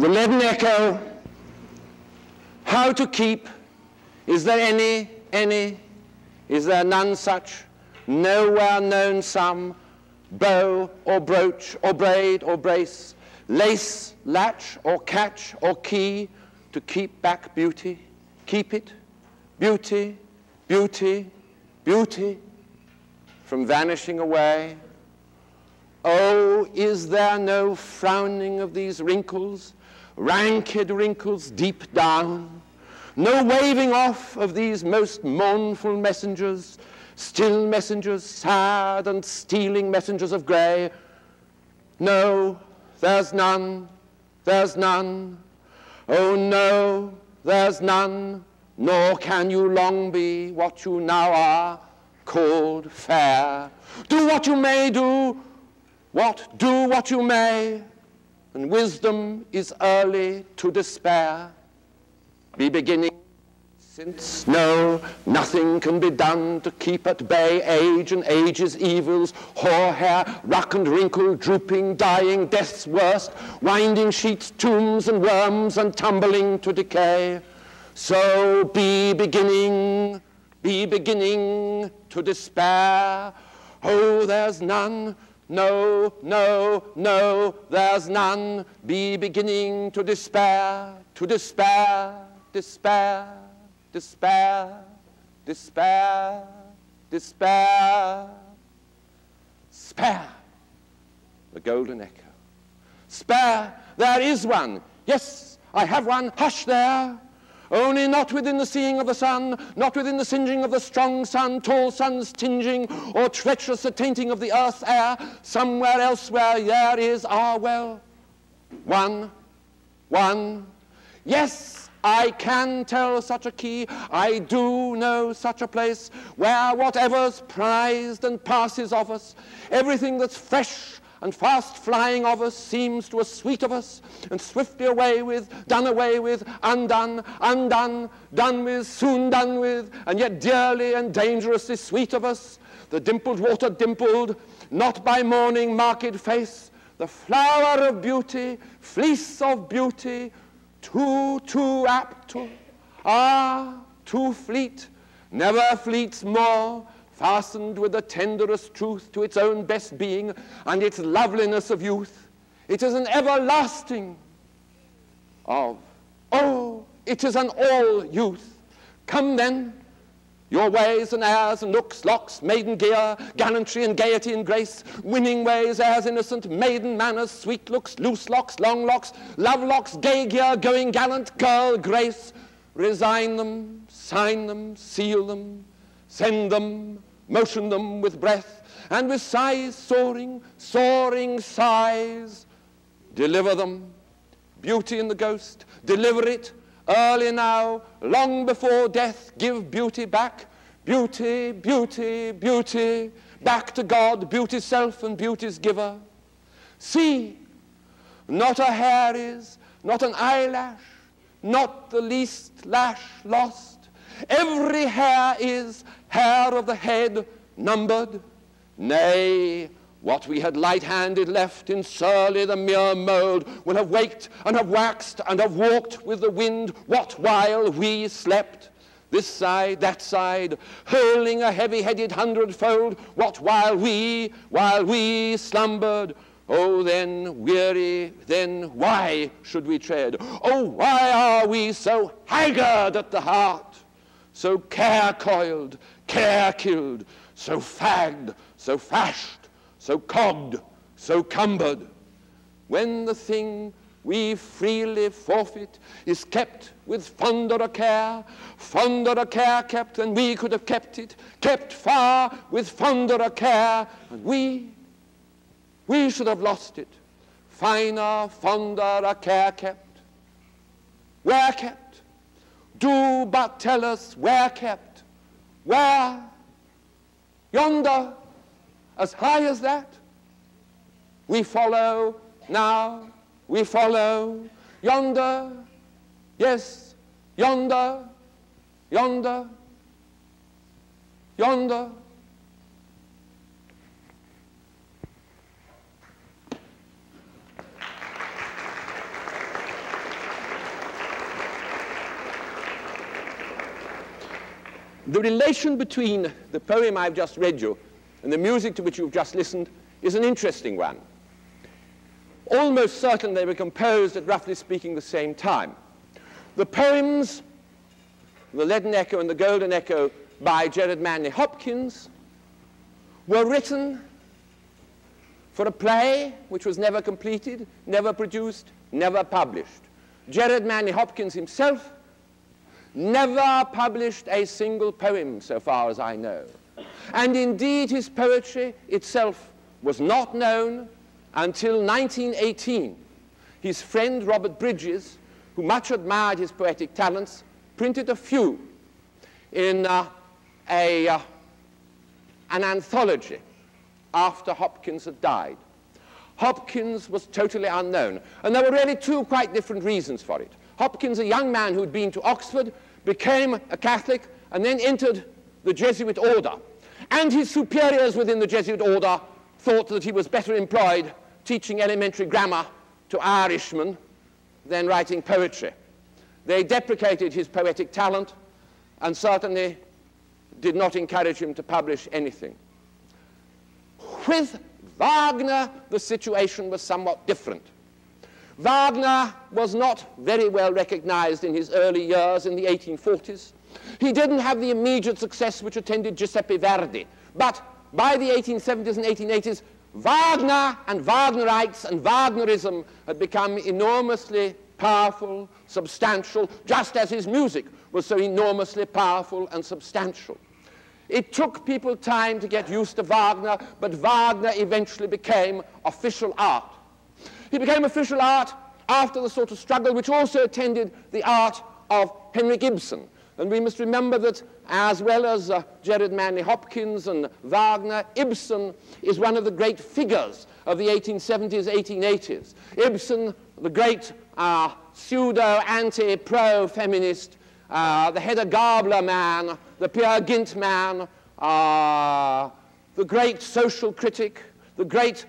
The leaden echo, how to keep, is there any, any, is there none such, nowhere known some, bow or brooch or braid or brace, lace, latch or catch or key to keep back beauty, keep it, beauty, beauty, beauty from vanishing away. Oh, is there no frowning of these wrinkles, ranked wrinkles deep down. No waving off of these most mournful messengers, still messengers, sad and stealing messengers of grey. No, there's none, there's none. Oh no, there's none, nor can you long be what you now are, called fair. Do what you may do, what do what you may, and wisdom is early to despair. Be beginning, since no, nothing can be done to keep at bay age and age's evils, hoar hair, ruck and wrinkle, drooping, dying, death's worst, winding sheets, tombs and worms, and tumbling to decay. So be beginning, be beginning to despair. Oh, there's none no, no, no, there's none. Be beginning to despair, to despair, despair, despair, despair, despair. Spare the golden echo. Spare, there is one. Yes, I have one. Hush there. Only not within the seeing of the sun, not within the singeing of the strong sun, tall sun's tinging, or treacherous attainting of the earth's air, somewhere elsewhere there is our well. One, one. Yes, I can tell such a key, I do know such a place, where whatever's prized and passes of us, everything that's fresh and fast flying of us seems to us sweet of us, and swiftly away with, done away with, undone, undone, done with, soon done with, and yet dearly and dangerously sweet of us, the dimpled water dimpled, not by morning marked face, the flower of beauty, fleece of beauty, too, too apt to, ah, too fleet, never fleets more, fastened with the tenderest truth to its own best being and its loveliness of youth. It is an everlasting of, oh, it is an all youth. Come then, your ways and airs and looks, locks, maiden gear, gallantry and gaiety and grace, winning ways, airs innocent, maiden manners, sweet looks, loose locks, long locks, love locks, gay gear, going gallant, girl grace, resign them, sign them, seal them, send them, motion them with breath, and with sighs soaring, soaring sighs, deliver them. Beauty in the ghost, deliver it early now, long before death, give beauty back. Beauty, beauty, beauty, back to God, beauty's self and beauty's giver. See, not a hair is, not an eyelash, not the least lash lost, Every hair is hair of the head numbered. Nay, what we had light-handed left in surly the mere mould will have waked and have waxed and have walked with the wind what while we slept. This side, that side, hurling a heavy-headed hundredfold, what while we, while we slumbered. Oh, then weary, then why should we tread? Oh, why are we so haggard at the heart, so care-coiled, care-killed, so fagged, so fashed? so cogged, so cumbered, when the thing we freely forfeit is kept with fonder care, fonder a care kept than we could have kept it, kept far with fonder a care, and we, we should have lost it, finer, fonder a care kept. Where kept? Do but tell us where kept. Where? Yonder? As high as that. We follow now, we follow. Yonder, yes, yonder, yonder, yonder. The relation between the poem I've just read you and the music to which you've just listened is an interesting one. Almost certain they were composed at roughly speaking the same time. The poems, The Leaden Echo and The Golden Echo by Gerard Manley Hopkins, were written for a play which was never completed, never produced, never published. Gerard Manley Hopkins himself never published a single poem, so far as I know. And indeed, his poetry itself was not known until 1918. His friend Robert Bridges, who much admired his poetic talents, printed a few in uh, a, uh, an anthology after Hopkins had died. Hopkins was totally unknown, and there were really two quite different reasons for it. Hopkins, a young man who had been to Oxford, became a Catholic and then entered the Jesuit order and his superiors within the Jesuit order thought that he was better employed teaching elementary grammar to Irishmen than writing poetry. They deprecated his poetic talent and certainly did not encourage him to publish anything. With Wagner, the situation was somewhat different. Wagner was not very well recognized in his early years in the 1840s. He didn't have the immediate success which attended Giuseppe Verdi. But by the 1870s and 1880s, Wagner and Wagnerites and Wagnerism had become enormously powerful, substantial, just as his music was so enormously powerful and substantial. It took people time to get used to Wagner, but Wagner eventually became official art. He became official art after the sort of struggle which also attended the art of Henrik Ibsen. and we must remember that as well as uh, Gerard Manley Hopkins and Wagner, Ibsen is one of the great figures of the 1870s, 1880s. Ibsen, the great uh, pseudo-anti-pro-feminist, uh, the Hedda Gabler man, the Peer Gynt man, uh, the great social critic, the great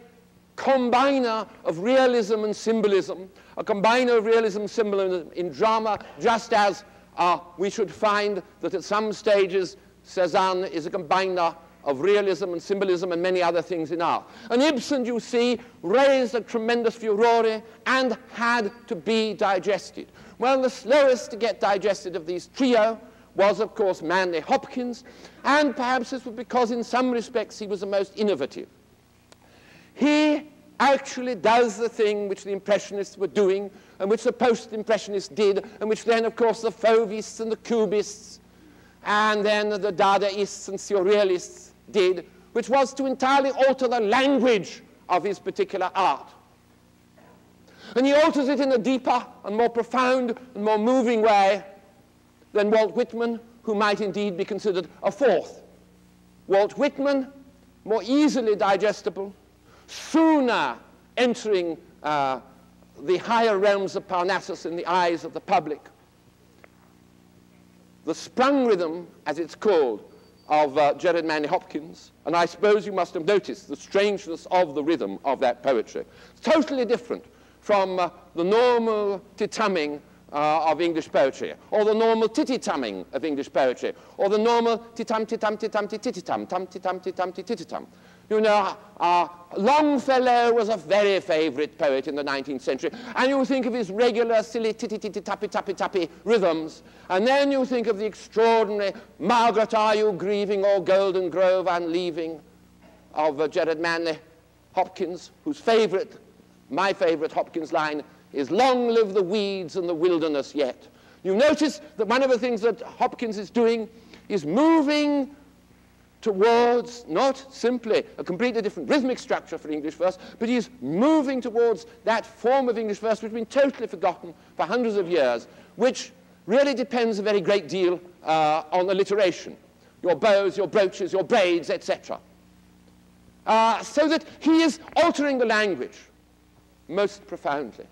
combiner of realism and symbolism, a combiner of realism and symbolism in drama, just as uh, we should find that at some stages Cezanne is a combiner of realism and symbolism and many other things in art. And Ibsen, you see, raised a tremendous furore and had to be digested. Well, the slowest to get digested of these trio was, of course, Manley Hopkins, and perhaps this was because in some respects he was the most innovative. He actually does the thing which the Impressionists were doing and which the post-impressionists did, and which then, of course, the Fauvists and the Cubists, and then the Dadaists and Surrealists did, which was to entirely alter the language of his particular art. And he alters it in a deeper and more profound and more moving way than Walt Whitman, who might indeed be considered a fourth. Walt Whitman, more easily digestible, sooner entering uh, the higher realms of Parnassus in the eyes of the public. the sprung rhythm, as it's called, of uh, Gerard Manley Hopkins, and I suppose you must have noticed the strangeness of the rhythm of that poetry. It's totally different from uh, the normal titumming uh, of English poetry, or the normal titty-tumming of English poetry, or the normal titum titum titum tititum tum titum titum tititum. You know, uh, Longfellow was a very favorite poet in the 19th century, and you think of his regular silly titty-titty tappy-tappy-tappy rhythms, and then you think of the extraordinary Margaret, are you grieving, or Golden Grove I'm leaving, of uh, Gerard Manley Hopkins, whose favorite, my favorite Hopkins line is long live the weeds and the wilderness yet. You notice that one of the things that Hopkins is doing is moving towards not simply a completely different rhythmic structure for English verse, but he's moving towards that form of English verse which has been totally forgotten for hundreds of years, which really depends a very great deal uh, on alliteration. Your bows, your brooches, your braids, etc. Uh, so that he is altering the language most profoundly.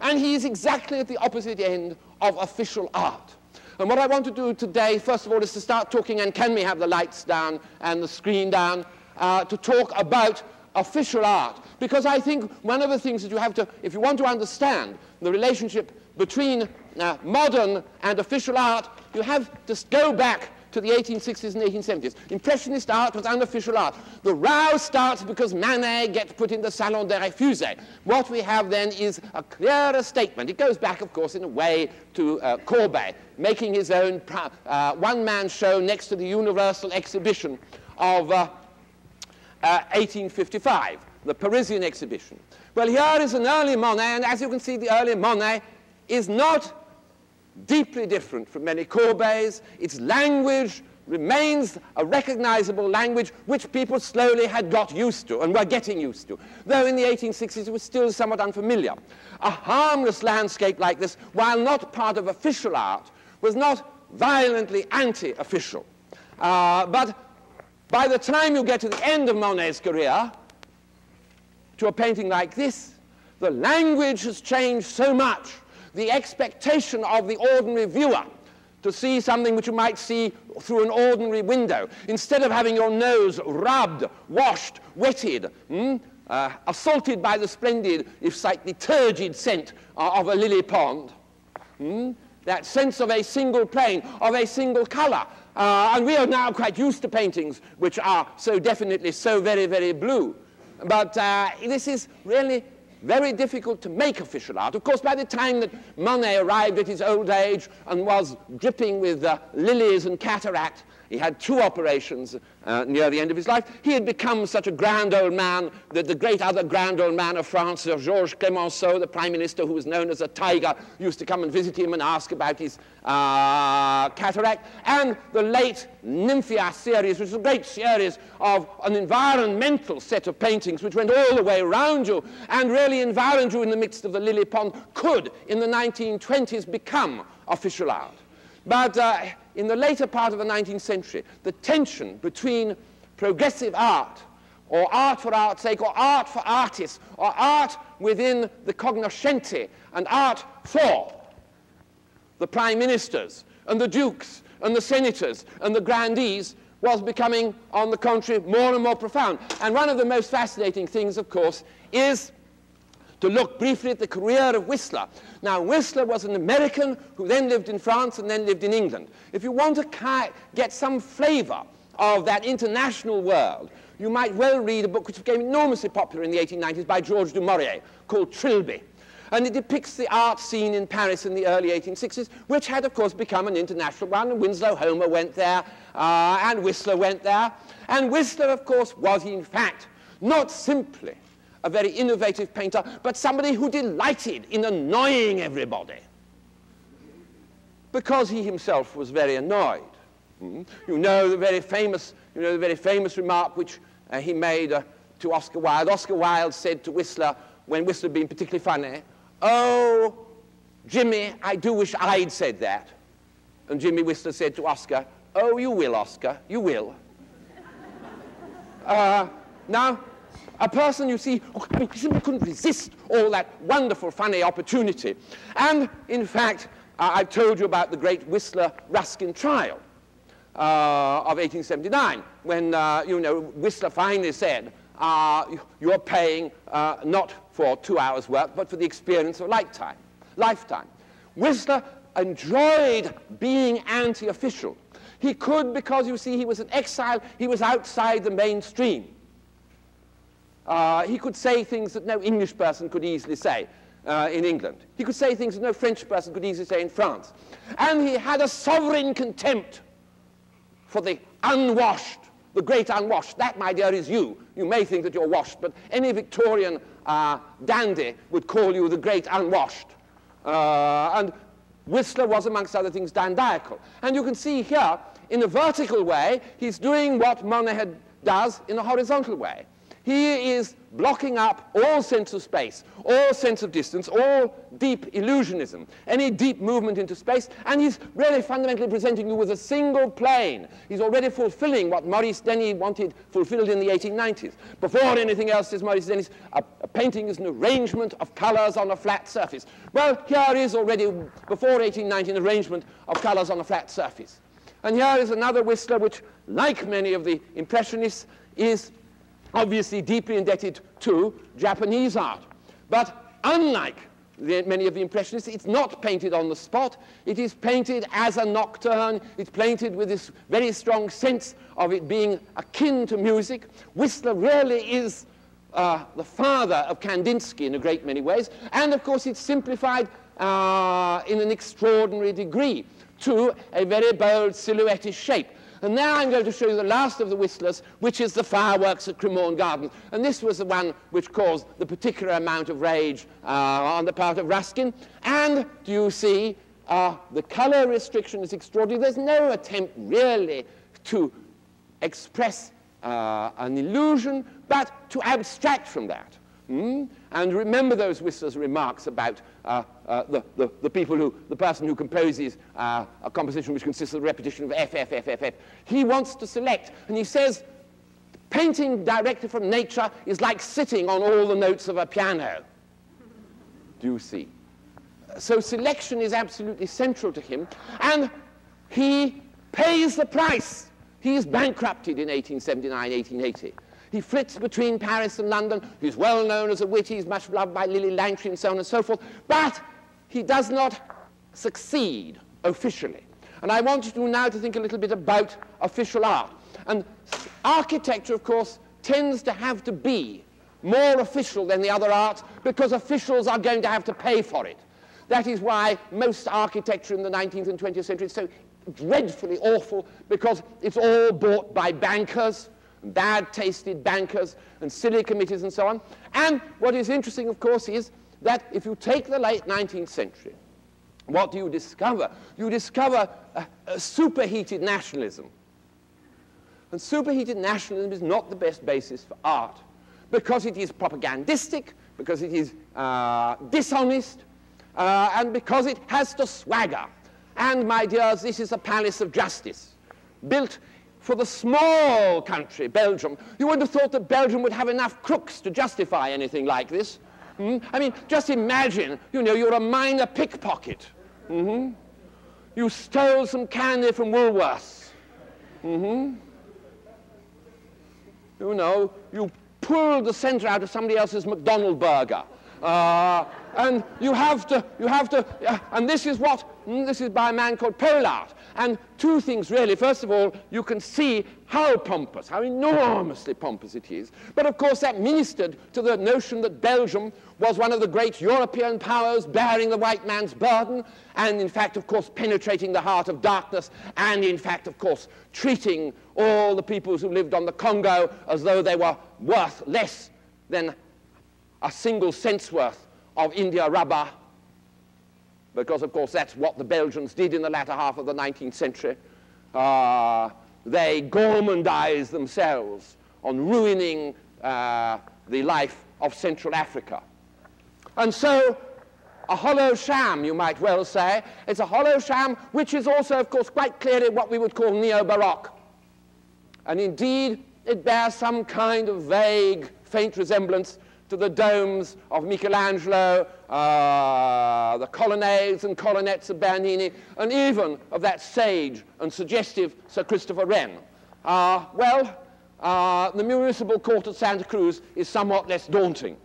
And he is exactly at the opposite end of official art. And what I want to do today, first of all, is to start talking, and can we have the lights down and the screen down, uh, to talk about official art. Because I think one of the things that you have to, if you want to understand the relationship between uh, modern and official art, you have to go back to the 1860s and 1870s. Impressionist art was unofficial art. The row starts because Manet gets put in the Salon des Refusés. What we have then is a clearer statement. It goes back, of course, in a way to uh, Courbet, making his own uh, one-man show next to the Universal Exhibition of uh, 1855, uh, the Parisian exhibition. Well, here is an early Monet, and as you can see, the early Monet is not deeply different from many Courbets. Its language remains a recognizable language which people slowly had got used to and were getting used to, though in the 1860s it was still somewhat unfamiliar. A harmless landscape like this, while not part of official art, was not violently anti-official. Uh, but by the time you get to the end of Monet's career, to a painting like this, the language has changed so much the expectation of the ordinary viewer to see something which you might see through an ordinary window. Instead of having your nose rubbed, washed, wetted, mm, uh, assaulted by the splendid, if slightly turgid scent uh, of a lily pond, mm, that sense of a single plane, of a single color. Uh, and we are now quite used to paintings which are so definitely so very, very blue. But uh, this is really very difficult to make official art. Of course, by the time that Monet arrived at his old age and was dripping with uh, lilies and cataract, he had two operations uh, near the end of his life. He had become such a grand old man that the great other grand old man of France, Georges Clemenceau, the prime minister who was known as a tiger, used to come and visit him and ask about his uh, cataract. And the late Nymphéas series, which was a great series of an environmental set of paintings which went all the way around you and really environed you in the midst of the lily pond, could, in the 1920s, become official art. But uh, in the later part of the 19th century, the tension between progressive art, or art for art's sake, or art for artists, or art within the cognoscenti, and art for the prime ministers, and the dukes, and the senators, and the grandees, was becoming, on the contrary, more and more profound. And one of the most fascinating things, of course, is to look briefly at the career of Whistler. Now, Whistler was an American who then lived in France and then lived in England. If you want to get some flavor of that international world, you might well read a book which became enormously popular in the 1890s by Georges du Maurier called Trilby. And it depicts the art scene in Paris in the early 1860s, which had, of course, become an international one. And Winslow Homer went there, uh, and Whistler went there. And Whistler, of course, was in fact not simply a very innovative painter, but somebody who delighted in annoying everybody because he himself was very annoyed. Mm. You know the very famous, you know the very famous remark which uh, he made uh, to Oscar Wilde. Oscar Wilde said to Whistler, when Whistler had been particularly funny, "Oh, Jimmy, I do wish I'd said that." And Jimmy Whistler said to Oscar, "Oh, you will, Oscar, you will." uh, now, a person you see mean, simply couldn't resist all that wonderful, funny opportunity. And in fact, I've told you about the great Whistler-Ruskin trial uh, of 1879, when, uh, you know, Whistler finally said, uh, you're paying uh, not for two hours' work, but for the experience of a lifetime. lifetime. Whistler enjoyed being anti-official. He could because, you see, he was an exile. He was outside the mainstream. Uh, he could say things that no English person could easily say uh, in England. He could say things that no French person could easily say in France. And he had a sovereign contempt for the unwashed, the great unwashed. That, my dear, is you. You may think that you're washed, but any Victorian uh, dandy would call you the great unwashed. Uh, and Whistler was, amongst other things, dandiacal. And you can see here, in a vertical way, he's doing what Monet does in a horizontal way. He is blocking up all sense of space, all sense of distance, all deep illusionism, any deep movement into space, and he's really fundamentally presenting you with a single plane. He's already fulfilling what Maurice Denis wanted fulfilled in the 1890s. Before anything else, says Maurice Denis, a, a painting is an arrangement of colors on a flat surface. Well, here is already, before 1890, an arrangement of colors on a flat surface. And here is another Whistler, which, like many of the Impressionists, is obviously deeply indebted to Japanese art. But unlike the, many of the Impressionists, it's not painted on the spot. It is painted as a nocturne. It's painted with this very strong sense of it being akin to music. Whistler really is uh, the father of Kandinsky in a great many ways. And of course, it's simplified uh, in an extraordinary degree to a very bold silhouetted shape. And now I'm going to show you the last of the Whistlers, which is the fireworks at Cremorne Gardens. And this was the one which caused the particular amount of rage uh, on the part of Ruskin. And do you see, uh, the color restriction is extraordinary. There's no attempt really to express uh, an illusion, but to abstract from that. Mm? And remember those Whistler's remarks about uh, uh, the, the, the, people who, the person who composes uh, a composition which consists of a repetition of F, F, F, F, F. He wants to select, and he says, painting directly from nature is like sitting on all the notes of a piano. Do you see? So selection is absolutely central to him, and he pays the price. He is bankrupted in 1879, 1880. He flits between Paris and London. He's well known as a wit. He's much loved by Lillie Langtry and so on and so forth. But he does not succeed officially. And I want you now to think a little bit about official art. And architecture, of course, tends to have to be more official than the other arts because officials are going to have to pay for it. That is why most architecture in the 19th and 20th century is so dreadfully awful because it's all bought by bankers bad-tasted bankers and silly committees and so on. And what is interesting, of course, is that if you take the late 19th century, what do you discover? You discover a, a superheated nationalism. And superheated nationalism is not the best basis for art because it is propagandistic, because it is uh, dishonest, uh, and because it has to swagger. And, my dears, this is a palace of justice built for the small country, Belgium. You wouldn't have thought that Belgium would have enough crooks to justify anything like this. Mm? I mean, just imagine, you know, you're a minor pickpocket. Mm -hmm. You stole some candy from Woolworths. Mm -hmm. You know, you pulled the center out of somebody else's McDonald burger. Uh, and you have to, you have to, uh, and this is what, mm, this is by a man called Poelaert. And two things really. First of all, you can see how pompous, how enormously pompous it is. But of course, that ministered to the notion that Belgium was one of the great European powers bearing the white man's burden, and in fact, of course, penetrating the heart of darkness, and in fact, of course, treating all the peoples who lived on the Congo as though they were worth less than a single cent's worth of India rubber because, of course, that's what the Belgians did in the latter half of the 19th century. Uh, they gormandized themselves on ruining uh, the life of Central Africa. And so, a hollow sham, you might well say. It's a hollow sham, which is also, of course, quite clearly what we would call neo-Baroque. And indeed, it bears some kind of vague, faint resemblance to the domes of Michelangelo, uh, the colonnades and colonnettes of Bernini, and even of that sage and suggestive Sir Christopher Wren. Uh, well, uh, the municipal court at Santa Cruz is somewhat less daunting.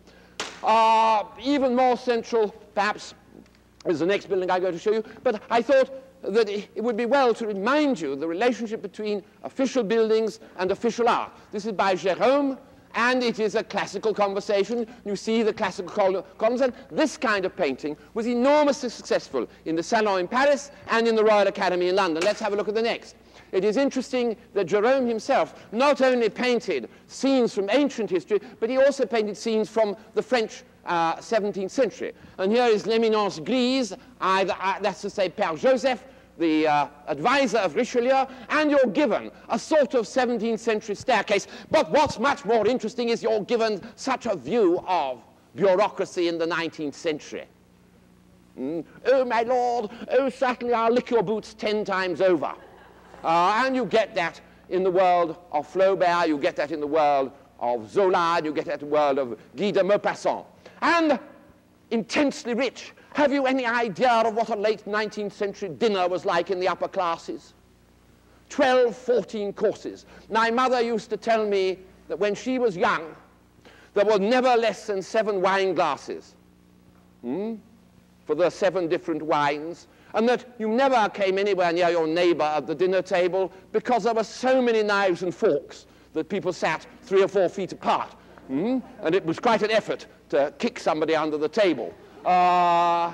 Uh, even more central, perhaps, is the next building I go to show you, but I thought that it would be well to remind you the relationship between official buildings and official art. This is by Gérôme, and it is a classical conversation. You see the classical columns, and this kind of painting was enormously successful in the Salon in Paris and in the Royal Academy in London. Let's have a look at the next. It is interesting that Gérôme himself not only painted scenes from ancient history, but he also painted scenes from the French uh, 17th century. And here is L'Eminence Grise, either, uh, that's to say Père Joseph, the uh, advisor of Richelieu, and you're given a sort of 17th century staircase. But what's much more interesting is you're given such a view of bureaucracy in the 19th century. Mm. Oh, my lord, oh, certainly I'll lick your boots ten times over. Uh, and you get that in the world of Flaubert, you get that in the world of Zola, you get that in the world of Guy de Maupassant. And intensely rich. Have you any idea of what a late 19th century dinner was like in the upper classes? 12, 14 courses. My mother used to tell me that when she was young, there were never less than seven wine glasses hmm, for the seven different wines and that you never came anywhere near your neighbor at the dinner table because there were so many knives and forks that people sat three or four feet apart. Mm? And it was quite an effort to kick somebody under the table. Uh,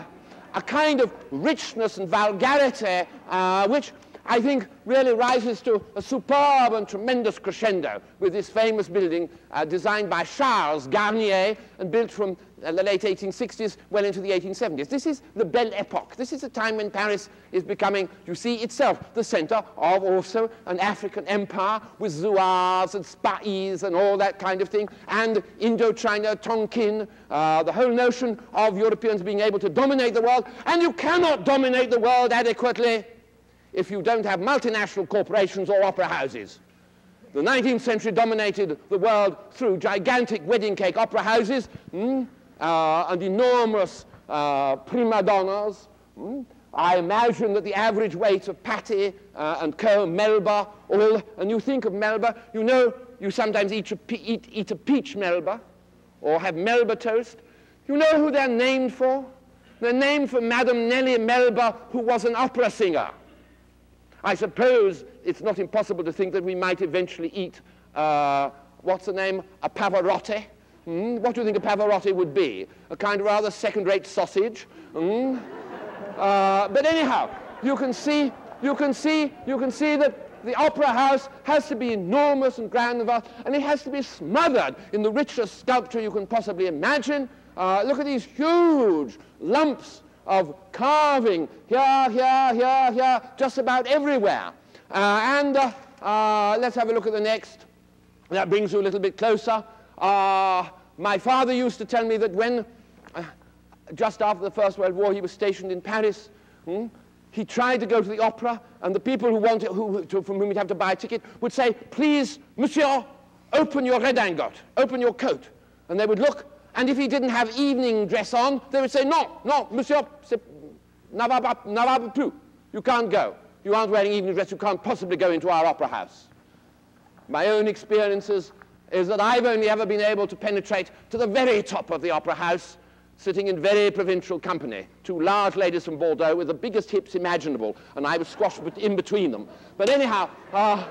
a kind of richness and vulgarity uh, which I think really rises to a superb and tremendous crescendo with this famous building uh, designed by Charles Garnier and built from the late 1860s well into the 1870s. This is the Belle Epoque. This is a time when Paris is becoming, you see, itself the center of also an African empire with Zouaves and Spahis and all that kind of thing, and Indochina, Tonkin, uh, the whole notion of Europeans being able to dominate the world, and you cannot dominate the world adequately if you don't have multinational corporations or opera houses. The 19th century dominated the world through gigantic wedding cake opera houses mm, uh, and enormous uh, prima donnas. Mm. I imagine that the average weight of Patti uh, and Co. Melba, all, and you think of Melba, you know you sometimes eat a, eat, eat a peach Melba or have Melba toast. You know who they're named for? They're named for Madame Nellie Melba, who was an opera singer. I suppose it's not impossible to think that we might eventually eat, uh, what's the name, a Pavarotti. Mm? What do you think a Pavarotti would be? A kind of rather second-rate sausage. Mm? Uh, but anyhow, you can see, you can see, you can see that the opera house has to be enormous and grand and vast, and it has to be smothered in the richest sculpture you can possibly imagine. Uh, look at these huge lumps of carving here, here, here, here, just about everywhere. Uh, and uh, uh, let's have a look at the next. That brings you a little bit closer. Uh, my father used to tell me that when, uh, just after the First World War, he was stationed in Paris, hmm, he tried to go to the opera, and the people who wanted, who, to, from whom he'd have to buy a ticket would say, please, monsieur, open your redingote, open your coat. And they would look and if he didn't have evening dress on, they would say, no, no, monsieur, n'ava plus. You can't go. You aren't wearing evening dress. You can't possibly go into our opera house. My own experiences is that I've only ever been able to penetrate to the very top of the opera house, sitting in very provincial company, two large ladies from Bordeaux with the biggest hips imaginable, and I was squashed in between them. But anyhow, uh,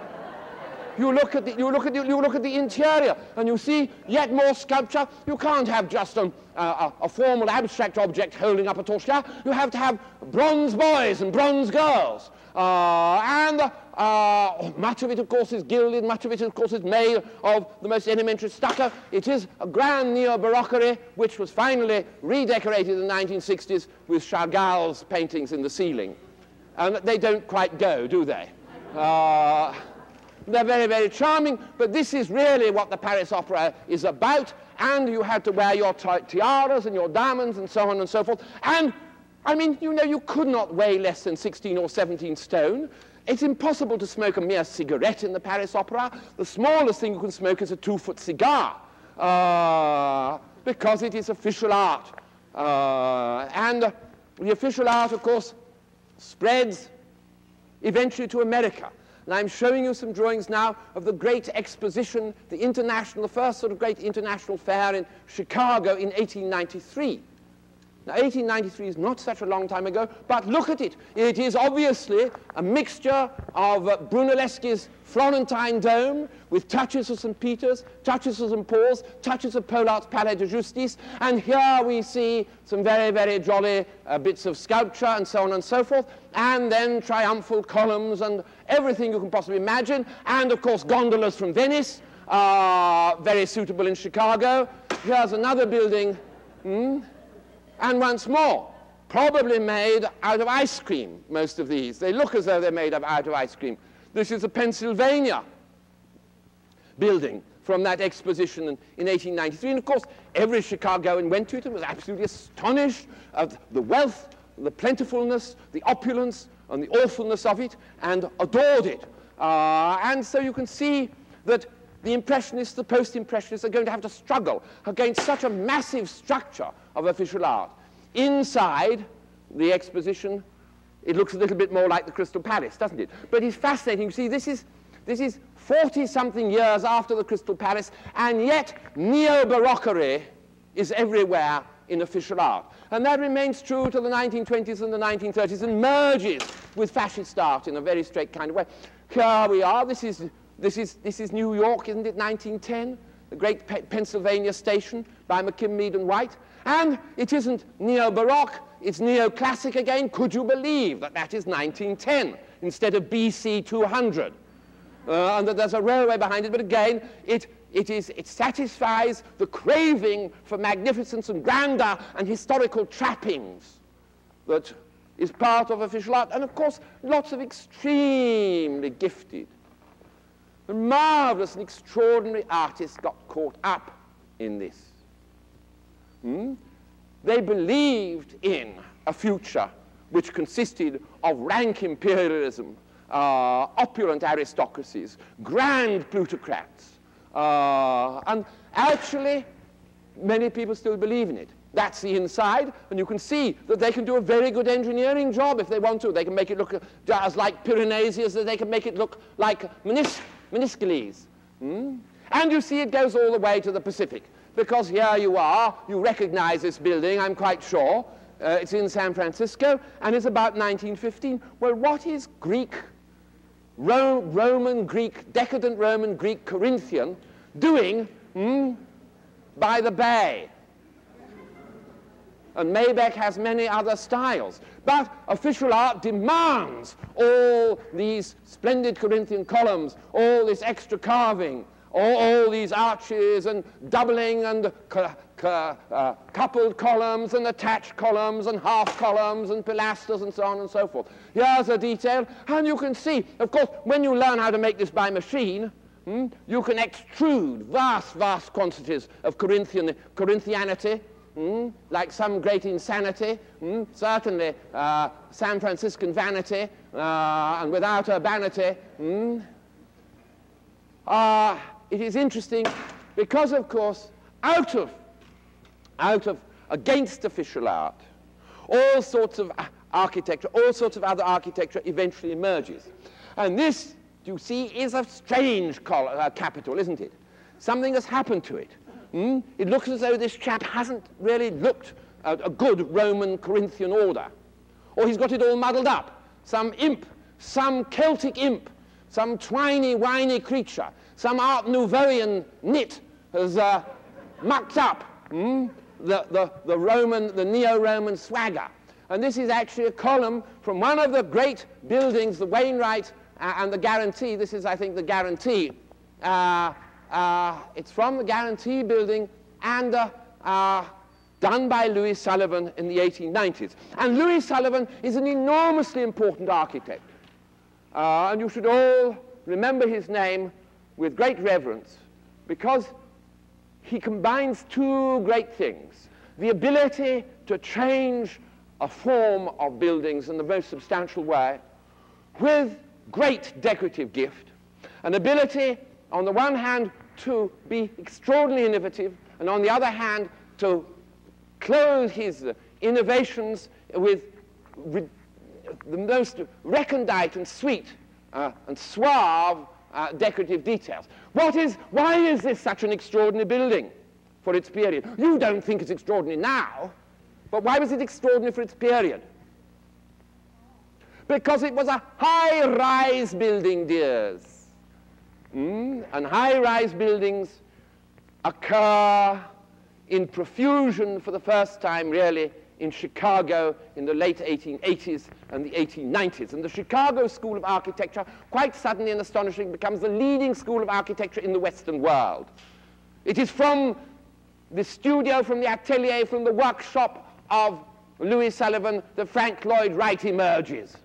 you look at the, you look at the, you look at the interior and you see yet more sculpture. You can't have just a, a, a formal abstract object holding up a torch. You have to have bronze boys and bronze girls. Uh, and uh, much of it, of course, is gilded. Much of it, of course, is made of the most elementary stucco. It is a grand neo-Barockery, which was finally redecorated in the 1960s with Chagall's paintings in the ceiling. And they don't quite go, do they? Uh, they're very, very charming, but this is really what the Paris Opera is about. And you had to wear your tiaras and your diamonds and so on and so forth. And, I mean, you know, you could not weigh less than 16 or 17 stone. It's impossible to smoke a mere cigarette in the Paris Opera. The smallest thing you can smoke is a two-foot cigar. uh, because it is official art. Uh, and the official art, of course, spreads eventually to America. And I'm showing you some drawings now of the great exposition, the international, the first sort of great international fair in Chicago in 1893. Now, 1893 is not such a long time ago, but look at it. It is obviously a mixture of uh, Brunelleschi's Florentine dome with touches of St. Peter's, touches of St. Paul's, touches of Poelaert's Palais de Justice, and here we see some very, very jolly uh, bits of sculpture and so on and so forth, and then triumphal columns and everything you can possibly imagine, and of course gondolas from Venice, uh, very suitable in Chicago. Here's another building. Hmm? And once more, probably made out of ice cream, most of these. They look as though they're made out of ice cream. This is a Pennsylvania building from that exposition in, in 1893. And of course, every Chicagoan went to it and was absolutely astonished at the wealth, the plentifulness, the opulence, and the awfulness of it, and adored it. Uh, and so you can see that the Impressionists, the Post-Impressionists are going to have to struggle against such a massive structure of official art. Inside the exposition, it looks a little bit more like the Crystal Palace, doesn't it? But it's fascinating. You see, this is, this is 40-something years after the Crystal Palace, and yet neo-barockery is everywhere in official art. And that remains true to the 1920s and the 1930s and merges with fascist art in a very straight kind of way. Here we are. This is, this is, this is New York, isn't it, 1910? The great Pe Pennsylvania station by McKim, Mead and White. And it isn't neo-Baroque, it's neoclassic again. Could you believe that that is 1910 instead of BC 200? Uh, and that there's a railway behind it, but again, it, it, is, it satisfies the craving for magnificence and grandeur and historical trappings that is part of official art. And of course, lots of extremely gifted and marvelous and extraordinary artists got caught up in this. Hmm? They believed in a future which consisted of rank imperialism, uh, opulent aristocracies, grand plutocrats. Uh, and actually, many people still believe in it. That's the inside, and you can see that they can do a very good engineering job if they want to. They can make it look as like Piranesi as they can make it look like menis Meniscales. Hmm? And you see it goes all the way to the Pacific because here you are, you recognize this building, I'm quite sure. Uh, it's in San Francisco, and it's about 1915. Well, what is Greek, Ro Roman Greek, decadent Roman Greek Corinthian doing hmm, by the bay? And Maybeck has many other styles. But official art demands all these splendid Corinthian columns, all this extra carving, all, all these arches and doubling and uh, coupled columns and attached columns and half columns and pilasters and so on and so forth. Here's a detail, and you can see, of course, when you learn how to make this by machine, hmm, you can extrude vast, vast quantities of Corinthian, Corinthianity, hmm, like some great insanity, hmm, certainly uh, San Franciscan vanity, uh, and without urbanity. Hmm. Uh, it is interesting because, of course, out of, out of, against official art, all sorts of architecture, all sorts of other architecture eventually emerges. And this, you see, is a strange uh, capital, isn't it? Something has happened to it. Hmm? It looks as though this chap hasn't really looked at a good Roman Corinthian order. Or he's got it all muddled up. Some imp, some Celtic imp, some twiny, whiny creature some Art Nouveauian nit has uh, mucked up hmm, the, the, the Roman, the neo-Roman swagger. And this is actually a column from one of the great buildings, the Wainwright uh, and the Guarantee. This is, I think, the Guarantee. Uh, it's from the Guarantee building and uh, uh, done by Louis Sullivan in the 1890s. And Louis Sullivan is an enormously important architect. and you should all remember his name with great reverence because he combines two great things the ability to change a form of buildings in the most substantial way with great decorative gift, an ability, on the one hand, to be extraordinarily innovative, and on the other hand, to clothe his innovations with the most recondite and sweet uh, and suave uh, decorative details. What is, why is this such an extraordinary building for its period? You don't think it's extraordinary now, but why was it extraordinary for its period? Because it was a high-rise building, dears. Mm? And high-rise buildings occur in profusion for the first time, really, in Chicago in the late 1880s and the 1890s. And the Chicago School of Architecture, quite suddenly and astonishingly, becomes the leading school of architecture in the Western world. It is from the studio, from the atelier, from the workshop of Louis Sullivan that Frank Lloyd Wright emerges.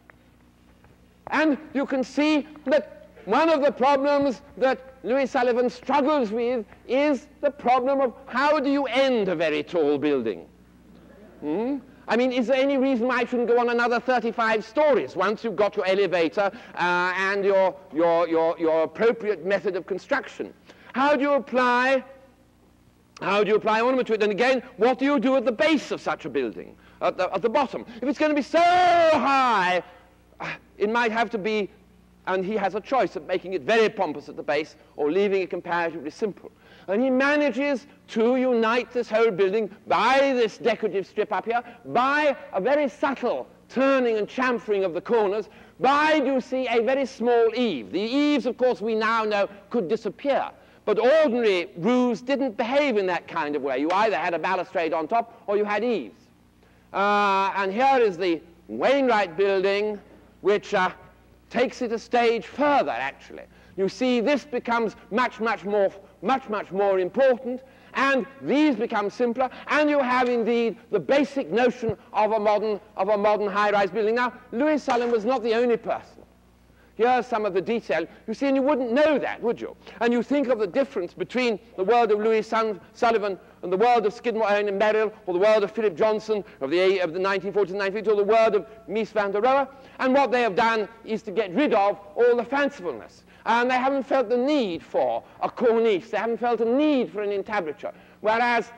And you can see that one of the problems that Louis Sullivan struggles with is the problem of how do you end a very tall building? Hmm? I mean, is there any reason why I shouldn't go on another 35 stories once you've got your elevator uh, and your, your, your, your appropriate method of construction? How do you apply how do you apply ornament to it? And again, what do you do at the base of such a building, at the, at the bottom? If it's going to be so high, uh, it might have to be, and he has a choice of making it very pompous at the base or leaving it comparatively simple. And he manages to unite this whole building by this decorative strip up here, by a very subtle turning and chamfering of the corners, by, do you see, a very small eave. The eaves, of course, we now know could disappear. But ordinary roofs didn't behave in that kind of way. You either had a balustrade on top or you had eaves. Uh, and here is the Wainwright building, which uh, takes it a stage further, actually. You see, this becomes much, much more much, much more important, and these become simpler, and you have indeed the basic notion of a modern, of a modern high-rise building. Now, Louis Sullivan was not the only person. Here's some of the detail. You see, and you wouldn't know that, would you? And you think of the difference between the world of Louis Sullivan and the world of Skidmore, and Merrill, or the world of Philip Johnson of the, of the 1940s and 1950s, or the world of Mies van der Rohe. And what they have done is to get rid of all the fancifulness and they haven't felt the need for a cornice. They haven't felt a need for an entablature. Whereas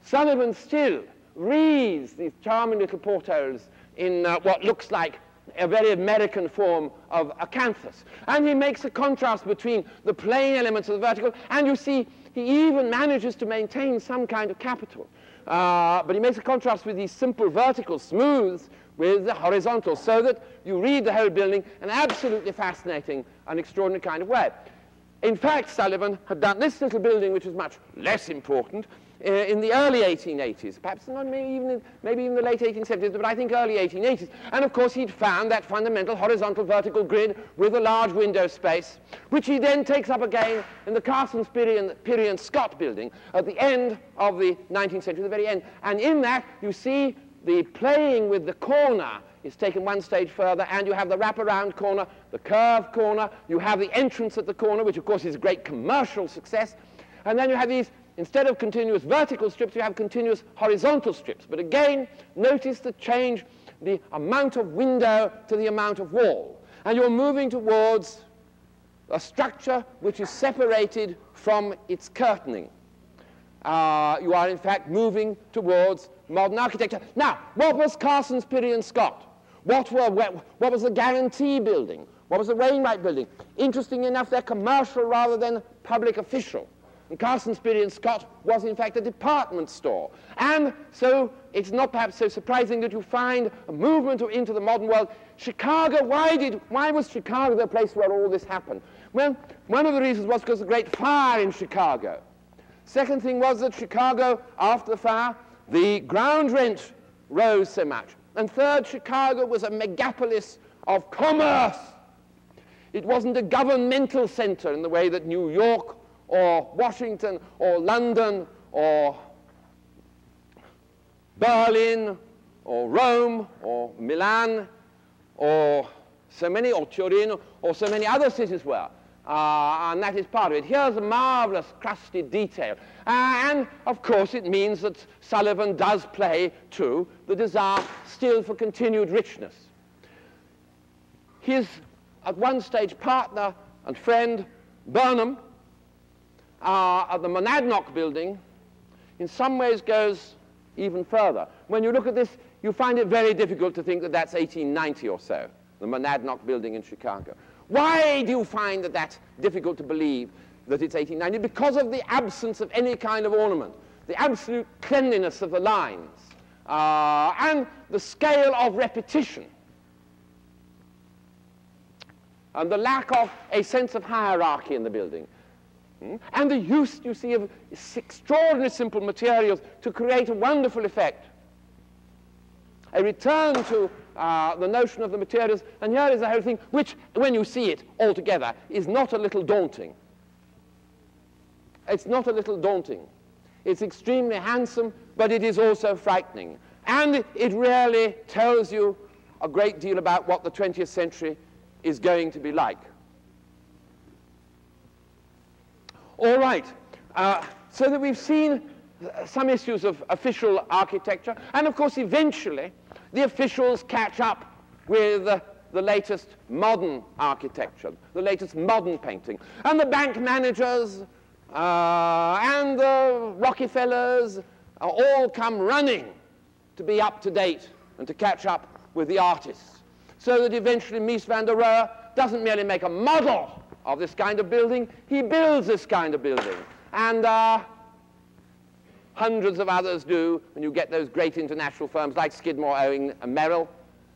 Sullivan still reads these charming little portholes in uh, what looks like a very American form of acanthus. And he makes a contrast between the plain elements of the vertical, and you see he even manages to maintain some kind of capital. Uh, but he makes a contrast with these simple vertical smooths with the horizontal, so that you read the whole building an absolutely fascinating and extraordinary kind of way. In fact, Sullivan had done this little building, which is much less important, uh, in the early 1880s, perhaps not maybe even, in, maybe even the late 1870s, but I think early 1880s. And of course, he'd found that fundamental horizontal vertical grid with a large window space, which he then takes up again in the Carson's Pirie Scott building at the end of the 19th century, the very end. And in that, you see the playing with the corner is taken one stage further, and you have the wraparound corner, the curved corner, you have the entrance at the corner, which of course is a great commercial success, and then you have these, instead of continuous vertical strips, you have continuous horizontal strips. But again, notice the change, the amount of window to the amount of wall. And you're moving towards a structure which is separated from its curtaining. Uh, you are in fact moving towards modern architecture. Now, what was Carson's Pirie Scott? What, were, what was the Guarantee building? What was the Wainwright building? Interesting enough, they're commercial rather than public official. And Carson's Pirie Scott was in fact a department store. And so it's not perhaps so surprising that you find a movement into the modern world. Chicago, why, did, why was Chicago the place where all this happened? Well, one of the reasons was because of the great fire in Chicago. Second thing was that Chicago, after the fire, the ground rent rose so much. And third, Chicago was a megapolis of commerce. It wasn't a governmental center in the way that New York or Washington or London or Berlin or Rome or Milan or so many, or Turin, or so many other cities were. Uh, and that is part of it. Here's a marvelous crusted detail. Uh, and of course it means that Sullivan does play to the desire still for continued richness. His, at one stage, partner and friend, Burnham, uh, the Monadnock building in some ways goes even further. When you look at this, you find it very difficult to think that that's 1890 or so, the Monadnock building in Chicago. Why do you find that that's difficult to believe that it's 1890? Because of the absence of any kind of ornament, the absolute cleanliness of the lines, uh, and the scale of repetition, and the lack of a sense of hierarchy in the building. And the use, you see, of extraordinarily simple materials to create a wonderful effect. A return to uh, the notion of the materials, and here is the whole thing, which, when you see it altogether, is not a little daunting. It's not a little daunting. It's extremely handsome, but it is also frightening. And it really tells you a great deal about what the 20th century is going to be like. All right, uh, so that we've seen some issues of official architecture, and of course, eventually, the officials catch up with uh, the latest modern architecture, the latest modern painting. And the bank managers uh, and the Rockefellers all come running to be up to date and to catch up with the artists. So that eventually Mies van der Rohe doesn't merely make a model of this kind of building, he builds this kind of building. And uh, hundreds of others do, and you get those great international firms like Skidmore, Owing, and Merrill.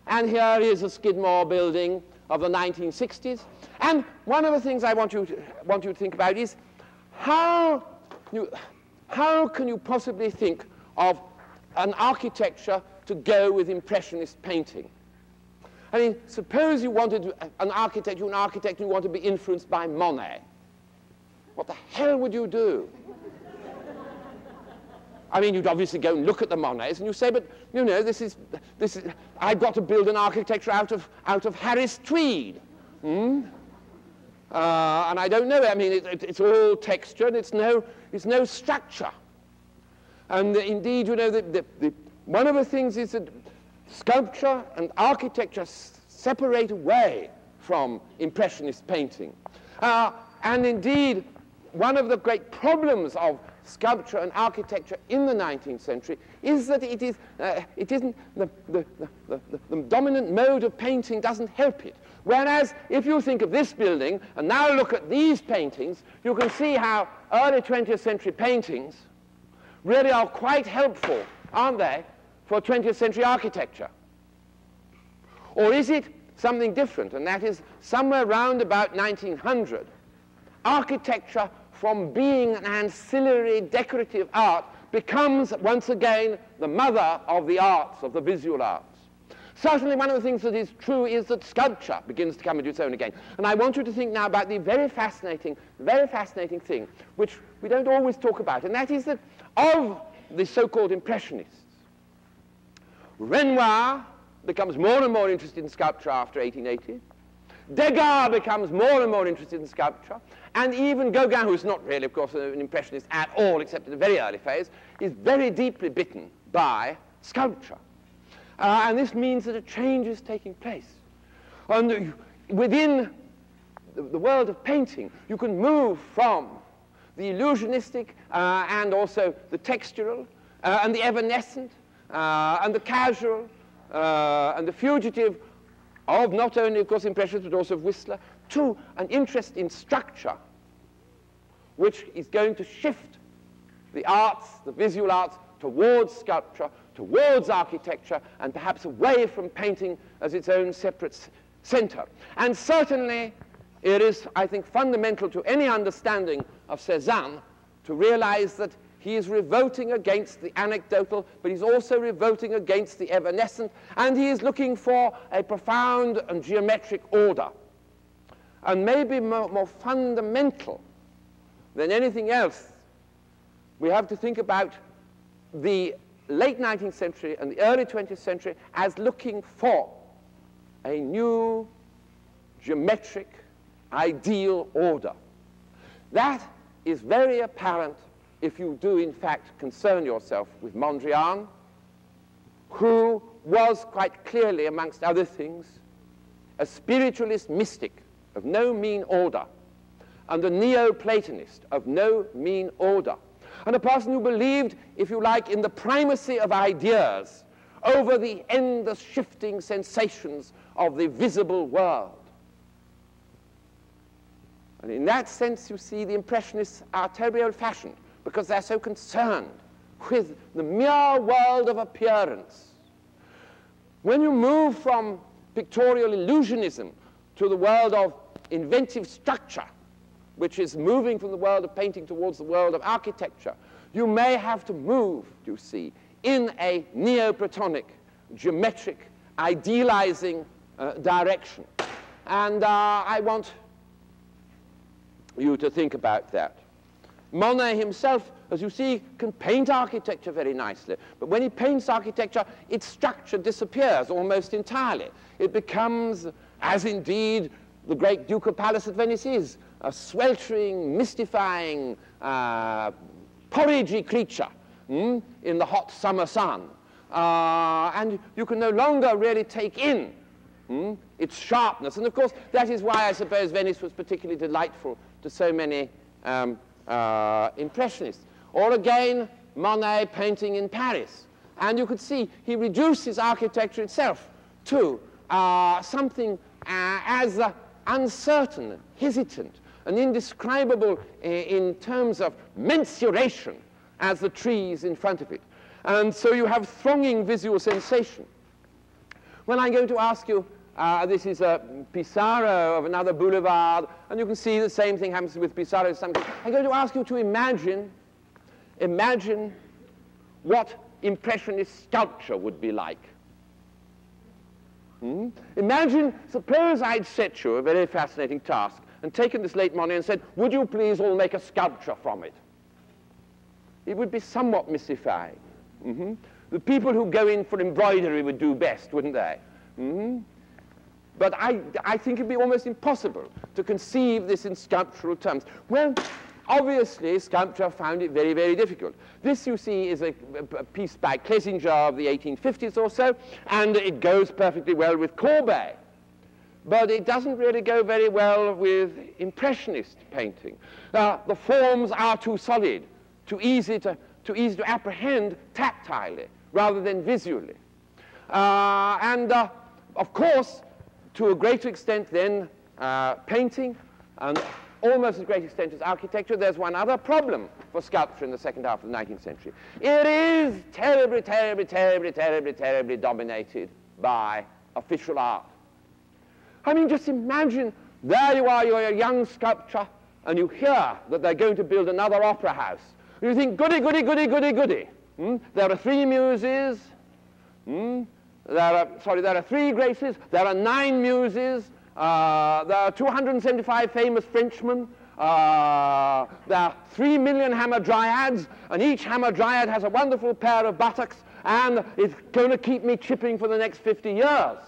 And here is a Skidmore building of the 1960s. And one of the things I want you to, want you to think about is how, you, how can you possibly think of an architecture to go with Impressionist painting? I mean, suppose you wanted an architect, you're an architect, you want to be influenced by Monet. What the hell would you do? I mean, you'd obviously go and look at the Monets and you say, but, you know, this is, this is, I've got to build an architecture out of, out of Harris Tweed. Hmm? Uh, and I don't know, I mean, it, it, it's all texture and it's no, it's no structure. And uh, indeed, you know, the, the, the, one of the things is that sculpture and architecture separate away from Impressionist painting. Uh, and indeed, one of the great problems of sculpture and architecture in the 19th century is that it, is, uh, it isn't, the, the, the, the, dominant mode of painting doesn't help it. Whereas if you think of this building and now look at these paintings, you can see how early 20th century paintings really are quite helpful, aren't they, for 20th century architecture? Or is it something different, and that is somewhere around about 1900, architecture from being an ancillary decorative art becomes once again the mother of the arts, of the visual arts. Certainly one of the things that is true is that sculpture begins to come into its own again. And I want you to think now about the very fascinating, very fascinating thing, which we don't always talk about, and that is that of the so-called Impressionists, Renoir becomes more and more interested in sculpture after 1880. Degas becomes more and more interested in sculpture. And even Gauguin, who's not really, of course, an impressionist at all, except in a very early phase, is very deeply bitten by sculpture. Uh, and this means that a change is taking place. And within the, the world of painting, you can move from the illusionistic uh, and also the textural uh, and the evanescent and the casual uh, and the fugitive of not only, of course, Impressionists, but also of Whistler, to an interest in structure, which is going to shift the arts, the visual arts, towards sculpture, towards architecture, and perhaps away from painting as its own separate center. And certainly, it is, I think, fundamental to any understanding of Cézanne to realize that he is revolting against the anecdotal, but he's also revolting against the evanescent, and he is looking for a profound and geometric order. And maybe more, more fundamental than anything else, we have to think about the late 19th century and the early 20th century as looking for a new geometric ideal order. That is very apparent if you do in fact concern yourself with Mondrian, who was quite clearly, amongst other things, a spiritualist mystic of no mean order, and a Neoplatonist of no mean order, and a person who believed, if you like, in the primacy of ideas over the endless shifting sensations of the visible world. And in that sense, you see, the Impressionists are terribly old-fashioned because they're so concerned with the mere world of appearance. When you move from pictorial illusionism to the world of inventive structure, which is moving from the world of painting towards the world of architecture, you may have to move, you see, in a Neoplatonic, geometric, idealizing uh, direction. And uh, I want you to think about that. Monet himself, as you see, can paint architecture very nicely. But when he paints architecture, its structure disappears almost entirely. It becomes, as indeed the great Ducal Palace at Venice is, a sweltering, mystifying, uh, porridgey creature mm, in the hot summer sun. Uh, and you can no longer really take in mm, its sharpness. And of course, that is why I suppose Venice was particularly delightful to so many um, uh, impressionists. Or again, Monet painting in Paris. And you could see he reduces architecture itself to uh, something uh, as uh, uncertain, hesitant, and indescribable in terms of mensuration as the trees in front of it. And so you have thronging visual sensation. Well, I'm going to ask you, uh, this is a Pissarro of another boulevard, and you can see the same thing happens with Pissarro. I'm going to ask you to imagine, imagine what Impressionist sculpture would be like. Hmm? Imagine, suppose I'd set you a very fascinating task and taken this late Monet and said, would you please all make a sculpture from it? It would be somewhat mystifying. Mm -hmm. The people who go in for embroidery would do best, wouldn't they? Mm -hmm. But I, I think it'd be almost impossible to conceive this in sculptural terms. Well, obviously, sculpture found it very, very difficult. This, you see, is a, a piece by Clesinger of the 1850s or so, and it goes perfectly well with Courbet but it doesn't really go very well with Impressionist painting. Uh, the forms are too solid, too easy to, too easy to apprehend tactilely rather than visually. Uh, and uh, of course, to a greater extent than uh, painting, and almost as great extent as architecture, there's one other problem for sculpture in the second half of the 19th century. It is terribly, terribly, terribly, terribly, terribly dominated by official art. I mean, just imagine there you are, you're a young sculptor, and you hear that they're going to build another opera house. You think, goody, goody, goody, goody, goody. Hmm? There are three muses. Hmm? There are, sorry, there are three graces. There are nine muses. Uh, there are 275 famous Frenchmen. Uh, there are three million hamadryads, and each hamadryad has a wonderful pair of buttocks, and it's going to keep me chipping for the next 50 years.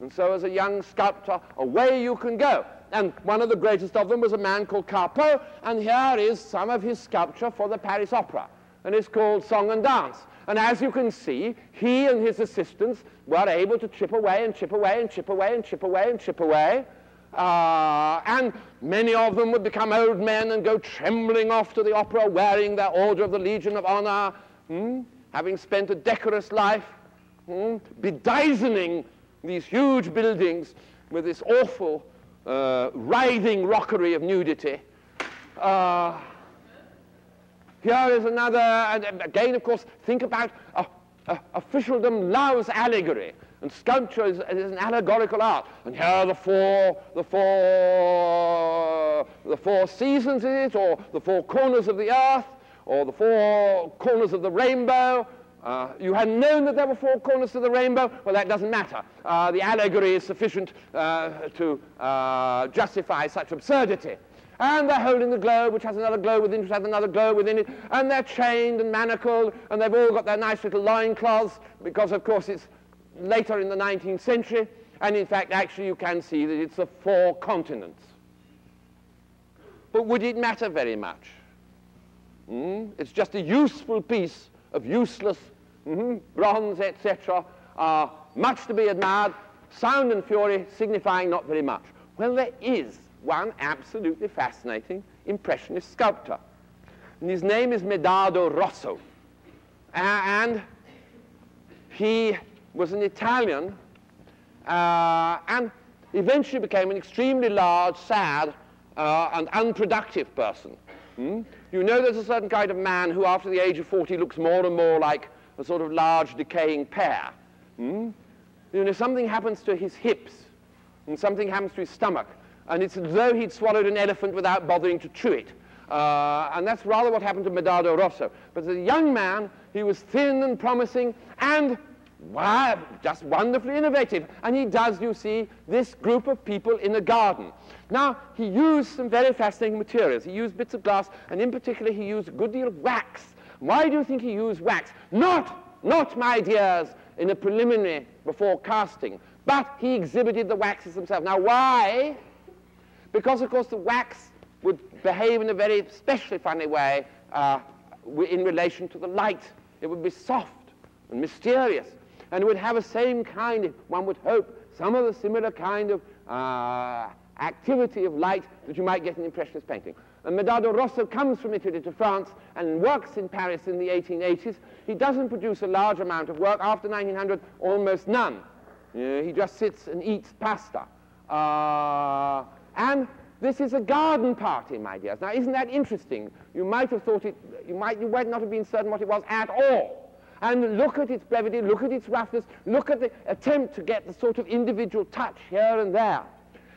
And so as a young sculptor, away you can go. And one of the greatest of them was a man called Carpeaux, and here is some of his sculpture for the Paris Opera. And it's called Song and Dance. And as you can see, he and his assistants were able to chip away and chip away and chip away and chip away and chip away. Uh, and many of them would become old men and go trembling off to the opera wearing their Order of the Legion of Honor, hmm? having spent a decorous life, hmm? bedizening these huge buildings with this awful uh, writhing rockery of nudity. Uh, here is another, and again, of course, think about uh, uh, officialdom loves allegory, and sculpture is, is, an allegorical art. And here are the four, the four, the four seasons in it, or the four corners of the earth, or the four corners of the rainbow, uh, you had known that there were four corners to the rainbow. Well, that doesn't matter. Uh, the allegory is sufficient uh, to uh, justify such absurdity. And they're holding the globe, which has another globe within, it, which has another globe within it. And they're chained and manacled, and they've all got their nice little loincloths, because, of course, it's later in the 19th century. And, in fact, actually, you can see that it's the four continents. But would it matter very much? Mm? It's just a useful piece of useless mm -hmm, bronze, etc., are much to be admired, sound and fury signifying not very much. Well, there is one absolutely fascinating Impressionist sculptor. And his name is Medardo Rosso. and he was an Italian uh, and eventually became an extremely large, sad, uh, and unproductive person. Hmm? You know there's a certain kind of man who after the age of 40 looks more and more like a sort of large decaying pear. Hmm? You know, something happens to his hips and something happens to his stomach and it's as though he'd swallowed an elephant without bothering to chew it. Uh, and that's rather what happened to Medardo Rosso. But as a young man, he was thin and promising and wow, just wonderfully innovative. And he does, you see, this group of people in a garden. Now, he used some very fascinating materials. He used bits of glass, and in particular, he used a good deal of wax. Why do you think he used wax? Not, not, my dears, in a preliminary before casting, but he exhibited the waxes himself. Now, why? Because, of course, the wax would behave in a very especially funny way uh, in relation to the light. It would be soft and mysterious, and it would have the same kind, one would hope, some of the similar kind of uh, activity of light that you might get in Impressionist painting. And Medardo Rosso comes from Italy to France and works in Paris in the 1880s. He doesn't produce a large amount of work. After 1900, almost none. he just sits and eats pasta. Uh, and this is a garden party, my dears. Now, isn't that interesting? You might have thought it, you might, you might not have been certain what it was at all. And look at its brevity, look at its roughness, look at the attempt to get the sort of individual touch here and there.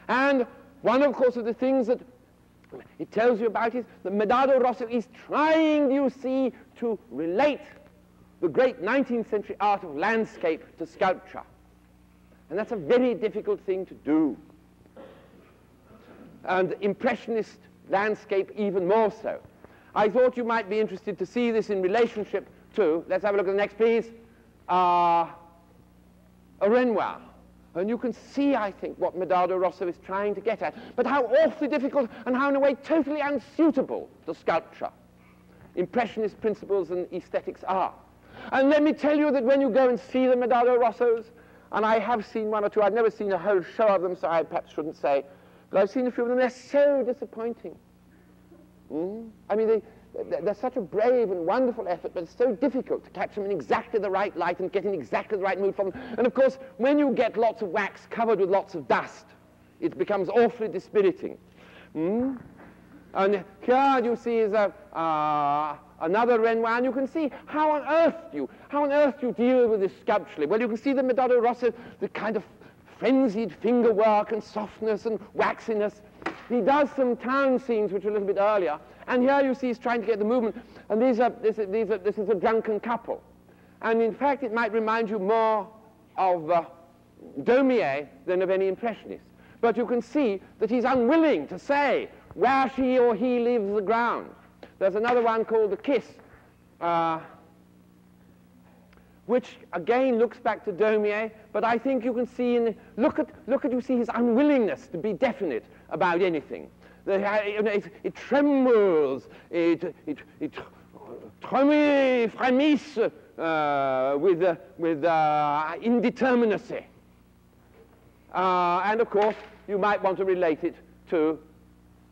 And one, of course, of the things that it tells you about is that Medardo Rosso is trying, you see, to relate the great 19th century art of landscape to sculpture. And that's a very difficult thing to do and Impressionist landscape even more so. I thought you might be interested to see this in relationship to, let's have a look at the next please, uh, a Renoir. And you can see, I think, what Medardo Rosso is trying to get at, but how awfully difficult and how in a way totally unsuitable to sculpture Impressionist principles and aesthetics are. And let me tell you that when you go and see the Medardo Rossos, and I have seen one or two, I've never seen a whole show of them, so I perhaps shouldn't say but I've seen a few of them, they're so disappointing. Mm? I mean, they, they're such a brave and wonderful effort, but it's so difficult to catch them in exactly the right light and get in exactly the right mood for them. And of course, when you get lots of wax covered with lots of dust, it becomes awfully dispiriting. Mm? And here you see is a, uh, another Renoir, and you can see how on earth you, how on earth you deal with this sculpturally. Well, you can see the Medardo Rosso, the kind of frenzied finger work and softness and waxiness. He does some town scenes which are a little bit earlier. And here you see he's trying to get the movement. And these are, this, these are, this is a drunken couple. And in fact, it might remind you more of uh, Daumier than of any impressionist. But you can see that he's unwilling to say where she or he leaves the ground. There's another one called The Kiss, uh, which again looks back to Daumier, but I think you can see in, look at, look at, you see his unwillingness to be definite about anything. It, it trembles, it, it, it frémisse uh, with, uh, with uh, indeterminacy. Uh, and of course, you might want to relate it to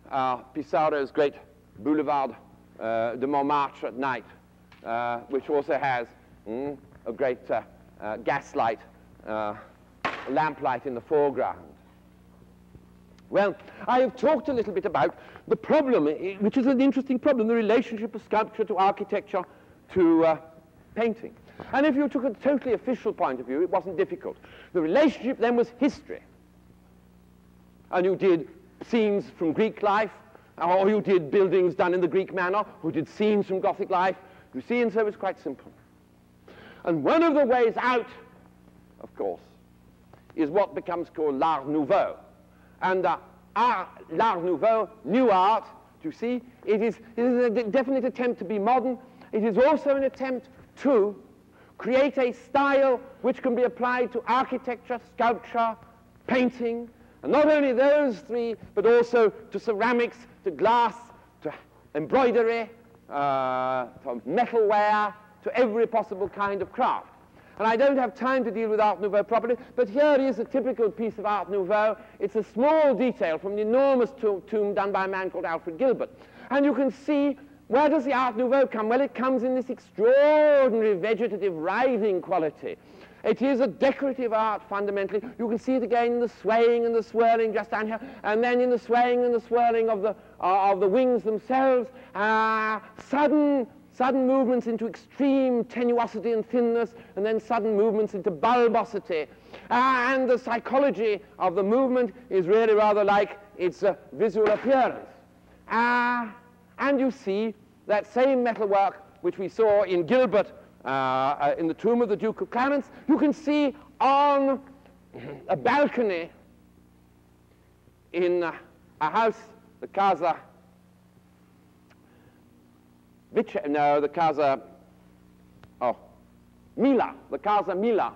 uh, Pissarro's great Boulevard uh, de Montmartre at night, which also has mm, a great uh, uh, gaslight, uh, lamplight in the foreground. Well, I have talked a little bit about the problem, which is an interesting problem, the relationship of sculpture to architecture to uh, painting. And if you took a totally official point of view, it wasn't difficult. The relationship then was history. And you did scenes from Greek life, or you did buildings done in the Greek manner, or you did scenes from Gothic life. You see, and so it's quite simple. And one of the ways out, of course, is what becomes called l'art nouveau. And uh, l'art nouveau, new art, do you see, it is, it is a definite attempt to be modern. It is also an attempt to create a style which can be applied to architecture, sculpture, painting, and not only those three, but also to ceramics, to glass, to embroidery, uh, to metalware, to every possible kind of craft. And I don't have time to deal with Art Nouveau properly, but here is a typical piece of Art Nouveau. It's a small detail from the enormous tomb, tomb done by a man called Alfred Gilbert. And you can see where does the Art Nouveau come? Well, it comes in this extraordinary vegetative writhing quality. It is a decorative art fundamentally. You can see it again in the swaying and the swirling just down here, and then in the swaying and the swirling of the, uh, of the wings themselves. Uh, sudden sudden movements into extreme tenuosity and thinness, and then sudden movements into bulbosity. Uh, and the psychology of the movement is really rather like its uh, visual appearance. Uh, and you see that same metalwork which we saw in Gilbert uh, uh, in the tomb of the Duke of Clarence, you can see on a balcony in a house, the Casa Vice, no, the Casa, oh, Mila, the Casa Mila.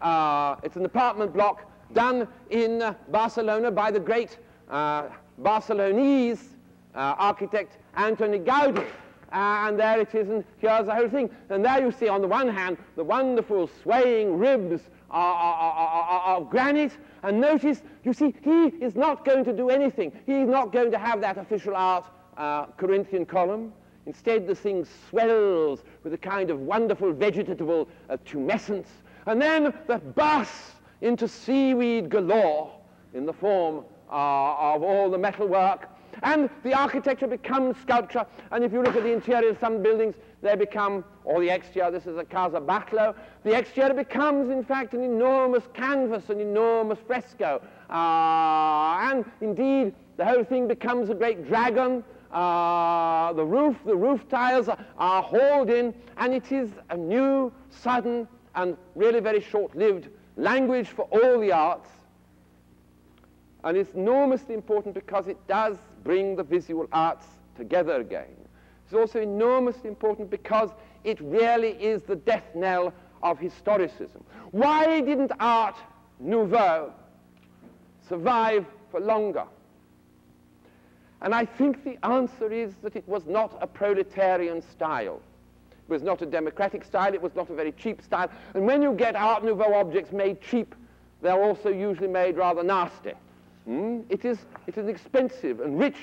Uh, it's an apartment block done in uh, Barcelona by the great uh, Barcelonese uh, architect Antoni Gaudi. Uh, and there it is, and here's the whole thing. And there you see, on the one hand, the wonderful swaying ribs of granite. And notice, you see, he is not going to do anything. He's not going to have that official art uh, Corinthian column. Instead, the thing swells with a kind of wonderful vegetative uh, tumescence, and then that bursts into seaweed galore in the form uh, of all the metalwork. And the architecture becomes sculpture, and if you look at the interior of some buildings, they become, or the exterior, this is a Casa Batlló, the exterior becomes, in fact, an enormous canvas, an enormous fresco. Uh, and indeed, the whole thing becomes a great dragon, uh, the roof, the roof tiles are, are hauled in, and it is a new, sudden, and really very short-lived language for all the arts. And it's enormously important because it does bring the visual arts together again. It's also enormously important because it really is the death knell of historicism. Why didn't art nouveau survive for longer? And I think the answer is that it was not a proletarian style. It was not a democratic style. It was not a very cheap style. And when you get Art Nouveau objects made cheap, they're also usually made rather nasty. Mm? It, is, it is expensive and rich,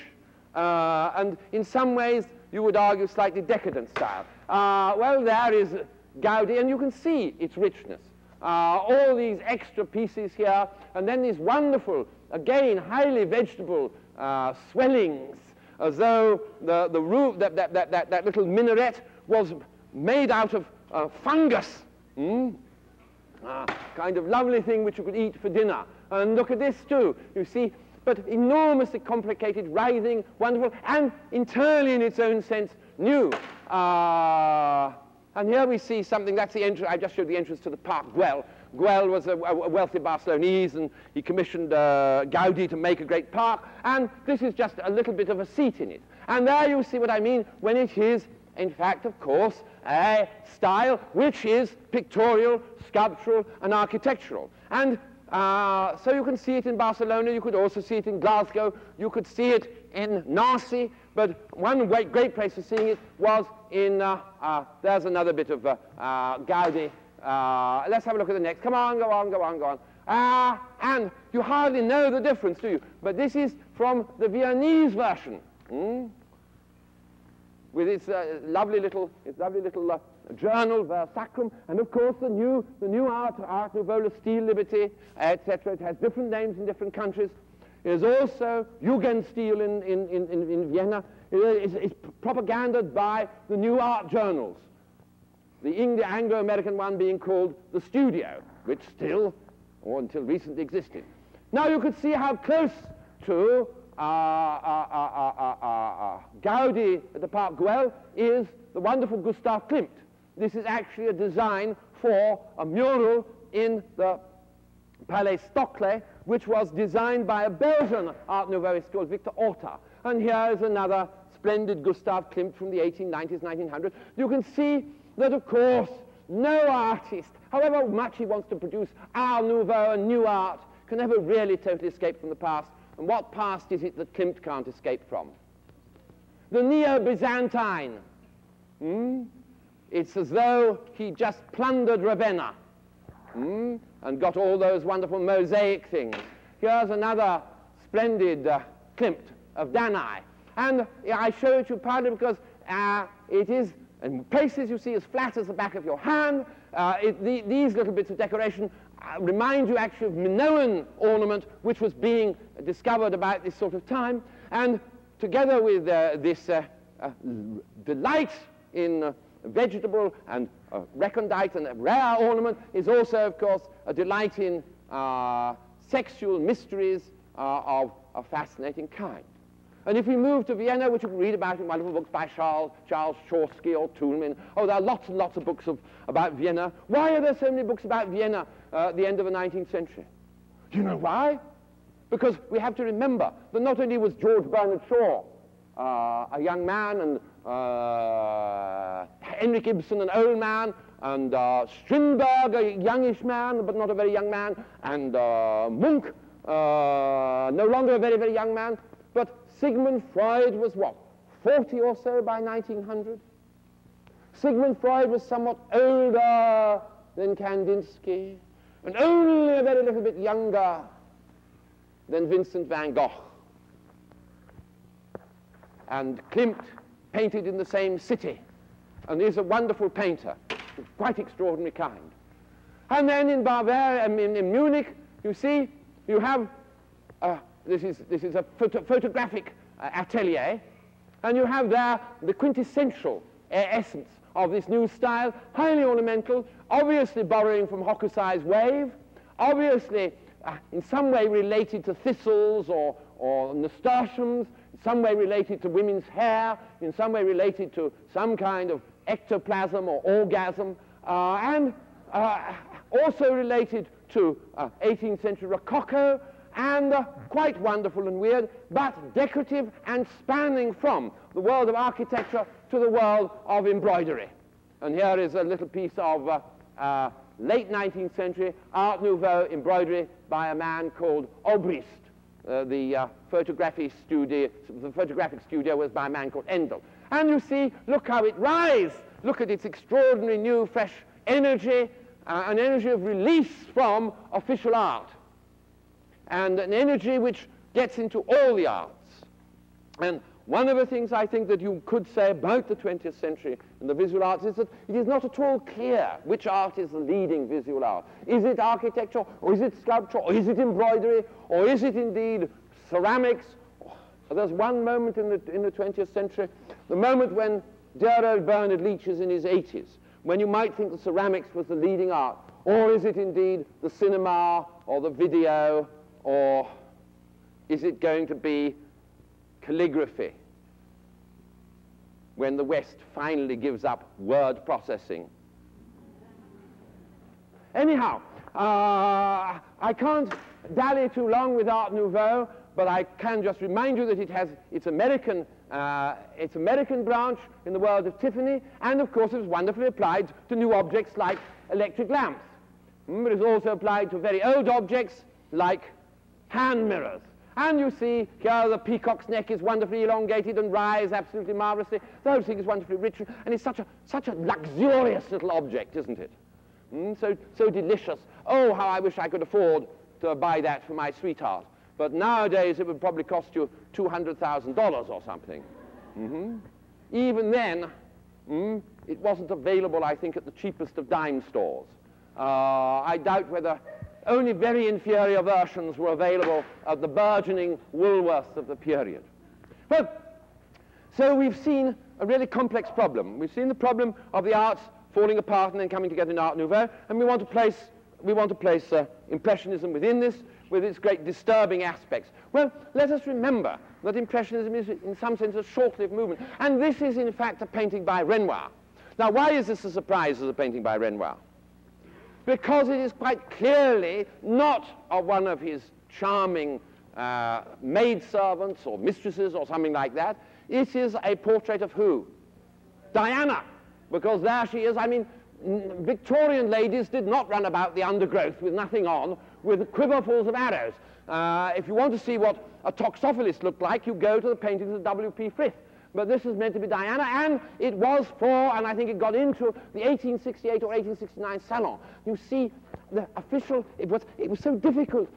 uh, and in some ways, you would argue, slightly decadent style. Uh, well, there is Gaudi, and you can see its richness. Uh, all these extra pieces here, and then these wonderful, again, highly vegetable uh, swellings, as though the, the roof, that, that, that, that, that little minaret was made out of uh, fungus. Mm? Uh, kind of lovely thing which you could eat for dinner. And look at this too. You see, but enormously complicated, writhing, wonderful, and entirely in its own sense new. Uh, and here we see something, that's the entrance, I just showed the entrance to the park Güell, Güell was a, a wealthy Barcelonese, and he commissioned uh, Gaudi to make a great park, and this is just a little bit of a seat in it. And there you see what I mean when it is, in fact, of course, a style which is pictorial, sculptural, and architectural. And uh, so you can see it in Barcelona, you could also see it in Glasgow, you could see it in Nancy, but one great, great place for seeing it was in, uh, uh, there's another bit of uh, uh, Gaudi uh, let's have a look at the next. Come on, go on, go on, go on. Uh, and you hardly know the difference, do you? But this is from the Viennese version. Hmm? With its uh, lovely little, its lovely little uh, journal, Ver Sacrum, and of course the new, the new art, Art Nouveau, Stile Liberty, etc. It has different names in different countries. Is also Jugendstil in, in, in, in Vienna. It is, it's propagandized by the new art journals the Anglo-American one being called the studio, which still, or until recently, existed. Now you could see how close to uh, uh, uh, Gaudi at the Parc Güell is the wonderful Gustav Klimt. This is actually a design for a mural in the Palais Stoclet, which was designed by a Belgian Art Nouveauist called Victor Horta. And here is another splendid Gustav Klimt from the 1890s, 1900s. You can see that, of course, no artist, however much he wants to produce art nouveau and new art, can ever really totally escape from the past. And what past is it that Klimt can't escape from? The Neo-Byzantine. Hmm? It's as though he just plundered Ravenna. mm, and got all those wonderful mosaic things. Here's another splendid uh, Klimt of Danae. And I show it to you partly because uh, it is, in places you see as flat as the back of your hand. Uh, it, the, these little bits of decoration uh, remind you actually of Minoan ornament, which was being discovered about this sort of time. And together with uh, this uh, uh, delight in vegetable and recondite and rare ornament is also, of course, a delight in sexual mysteries of a fascinating kind. And if we move to Vienna, which you can read about in wonderful books by Charles, Charles Schorske or Toulmin, oh, there are lots and lots of books of, about Vienna. Why are there so many books about Vienna uh, at the end of the 19th century? Do you know why? Because we have to remember that not only was George Bernard Shaw uh, a young man, and uh, Henrik Ibsen, an old man, and uh, Strindberg, a youngish man, but not a very young man, and uh, Munch, uh, no longer a very, very young man. Sigmund Freud was what, 40 or so by 1900? Sigmund Freud was somewhat older than Kandinsky, and only a very little bit younger than Vincent van Gogh. And Klimt painted in the same city, and is a wonderful painter, quite extraordinary kind. And then in Bavaria, in, in Munich, you see, you have, this, is, this is a photo photographic uh, atelier, and you have there the quintessential essence of this new style, highly ornamental, obviously borrowing from Hokusai's wave, obviously uh, in some way related to thistles or, or nasturtiums, in some way related to women's hair, in some way related to some kind of ectoplasm or orgasm, uh, and uh, also related to 18th uh, century Rococo, and uh, quite wonderful and weird, but decorative and spanning from the world of architecture to the world of embroidery. And here is a little piece of uh, uh, late 19th century Art Nouveau embroidery by a man called Obrist. Uh, the, uh, photographic studio, the photographic studio was by a man called Endell. And you see, look how it rises. Look at its extraordinary new, fresh energy, uh, an energy of release from official art and an energy which gets into all the arts. And one of the things I think that you could say about the 20th century in the visual arts is that it is not at all clear which art is the leading visual art. Is it architecture, or is it sculpture, or is it embroidery, or is it indeed ceramics? There's one moment in the, in the 20th century, the moment when dear old Bernard Leach is in his 80s, when you might think the ceramics was the leading art, or is it indeed the cinema, or the video, or is it going to be calligraphy when the West finally gives up word processing? Anyhow, uh, I can't dally too long with Art Nouveau, but I can just remind you that it has its American, uh, its American branch in the world of Tiffany, and of course it was wonderfully applied to new objects like electric lamps. Mm, but it's also applied to very old objects like hand mirrors. And you see here the peacock's neck is wonderfully elongated and rise absolutely marvelously. The whole thing is wonderfully rich, and it's such a, such a luxurious little object, isn't it? Mm, so, so delicious. Oh, how I wish I could afford to buy that for my sweetheart. But nowadays it would probably cost you $200,000 or something. Mm -hmm. Even then, mm, it wasn't available, I think, at the cheapest of dime stores. Uh, I doubt whether only very inferior versions were available at the burgeoning Woolworths of the period. Well, so we've seen a really complex problem. We've seen the problem of the arts falling apart and then coming together in Art Nouveau, and we want to place, we want to place uh, Impressionism within this with its great disturbing aspects. Well, let us remember that Impressionism is, in some sense, a short-lived movement, and this is, in fact, a painting by Renoir. Now, why is this a surprise as a painting by Renoir? Because it is quite clearly not of one of his charming uh, maidservants or mistresses or something like that. It is a portrait of who? Diana, because there she is. I mean, Victorian ladies did not run about the undergrowth with nothing on, with quiverfuls of arrows. Uh, if you want to see what a toxophilus looked like, you go to the paintings of W.P. Frith. But this is meant to be Diana, and it was for, and I think it got into the 1868 or 1869 Salon. You see, the official, it was, it was so difficult.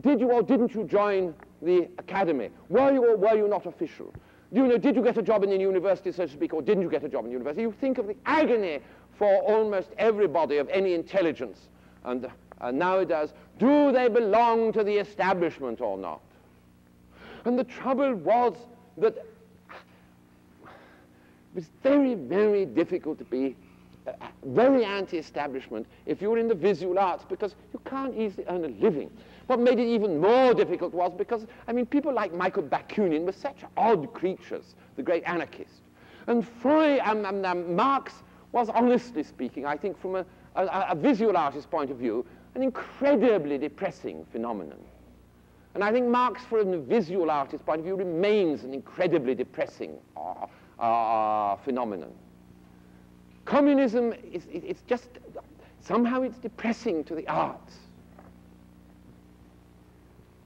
Did you or didn't you join the academy? Were you or were you not official? Do you know, did you get a job in the university, so to speak, or didn't you get a job in the university? You think of the agony for almost everybody of any intelligence. And, uh, and nowadays, do they belong to the establishment or not? And the trouble was that it was very, very difficult to be uh, very anti-establishment if you were in the visual arts because you can't easily earn a living. What made it even more difficult was because, I mean, people like Michael Bakunin were such odd creatures, the great anarchist. And Freud, um, um, um, Marx was, honestly speaking, I think from a, a, a visual artist's point of view, an incredibly depressing phenomenon. And I think Marx, from a visual artist's point of view, remains an incredibly depressing uh, uh, phenomenon. Communism, is, it, it's just, somehow it's depressing to the arts.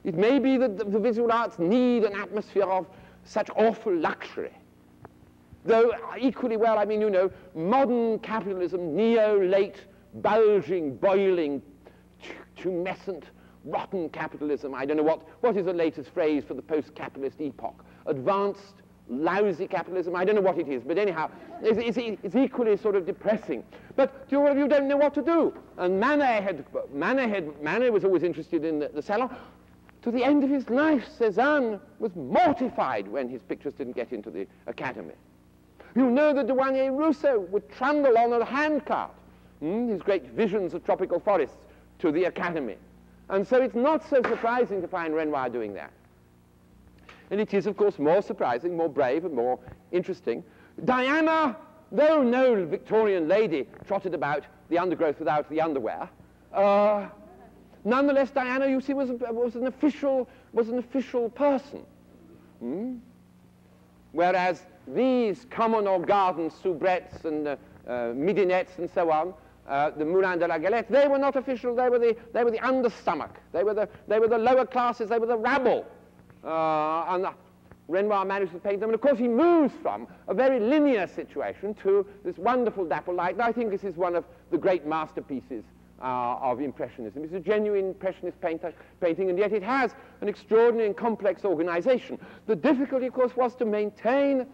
It may be that the, the visual arts need an atmosphere of such awful luxury. Though equally well, I mean, you know, modern capitalism, neo-late, bulging, boiling, tumescent, rotten capitalism, I don't know what, what is the latest phrase for the post-capitalist epoch? Advanced, lousy capitalism, I don't know what it is, but anyhow, it's, it's, it's equally sort of depressing. But of you don't know what to do. And Manet, had, Manet, had, Manet was always interested in the, the salon. To the end of his life, Cézanne was mortified when his pictures didn't get into the Academy. You know that Douanier Rousseau would trundle on a handcart, hmm, his great visions of tropical forests, to the Academy. And so it's not so surprising to find Renoir doing that. And it is, of course, more surprising, more brave, and more interesting. Diana, though no Victorian lady trotted about the undergrowth without the underwear, uh, Nonetheless, Diana, you see, was, was, an, official, was an official person. Hmm? Whereas these common or garden soubrettes and uh, uh, midinettes and so on, uh, the Moulin de la Galette, they were not official, they were the, they were the understomach, they were the, they were the lower classes, they were the rabble. Uh, and Renoir managed to paint them, and of course he moves from a very linear situation to this wonderful dapple light, and I think this is one of the great masterpieces uh, of Impressionism. It's a genuine Impressionist painter, painting, and yet it has an extraordinary and complex organization. The difficulty, of course, was to maintain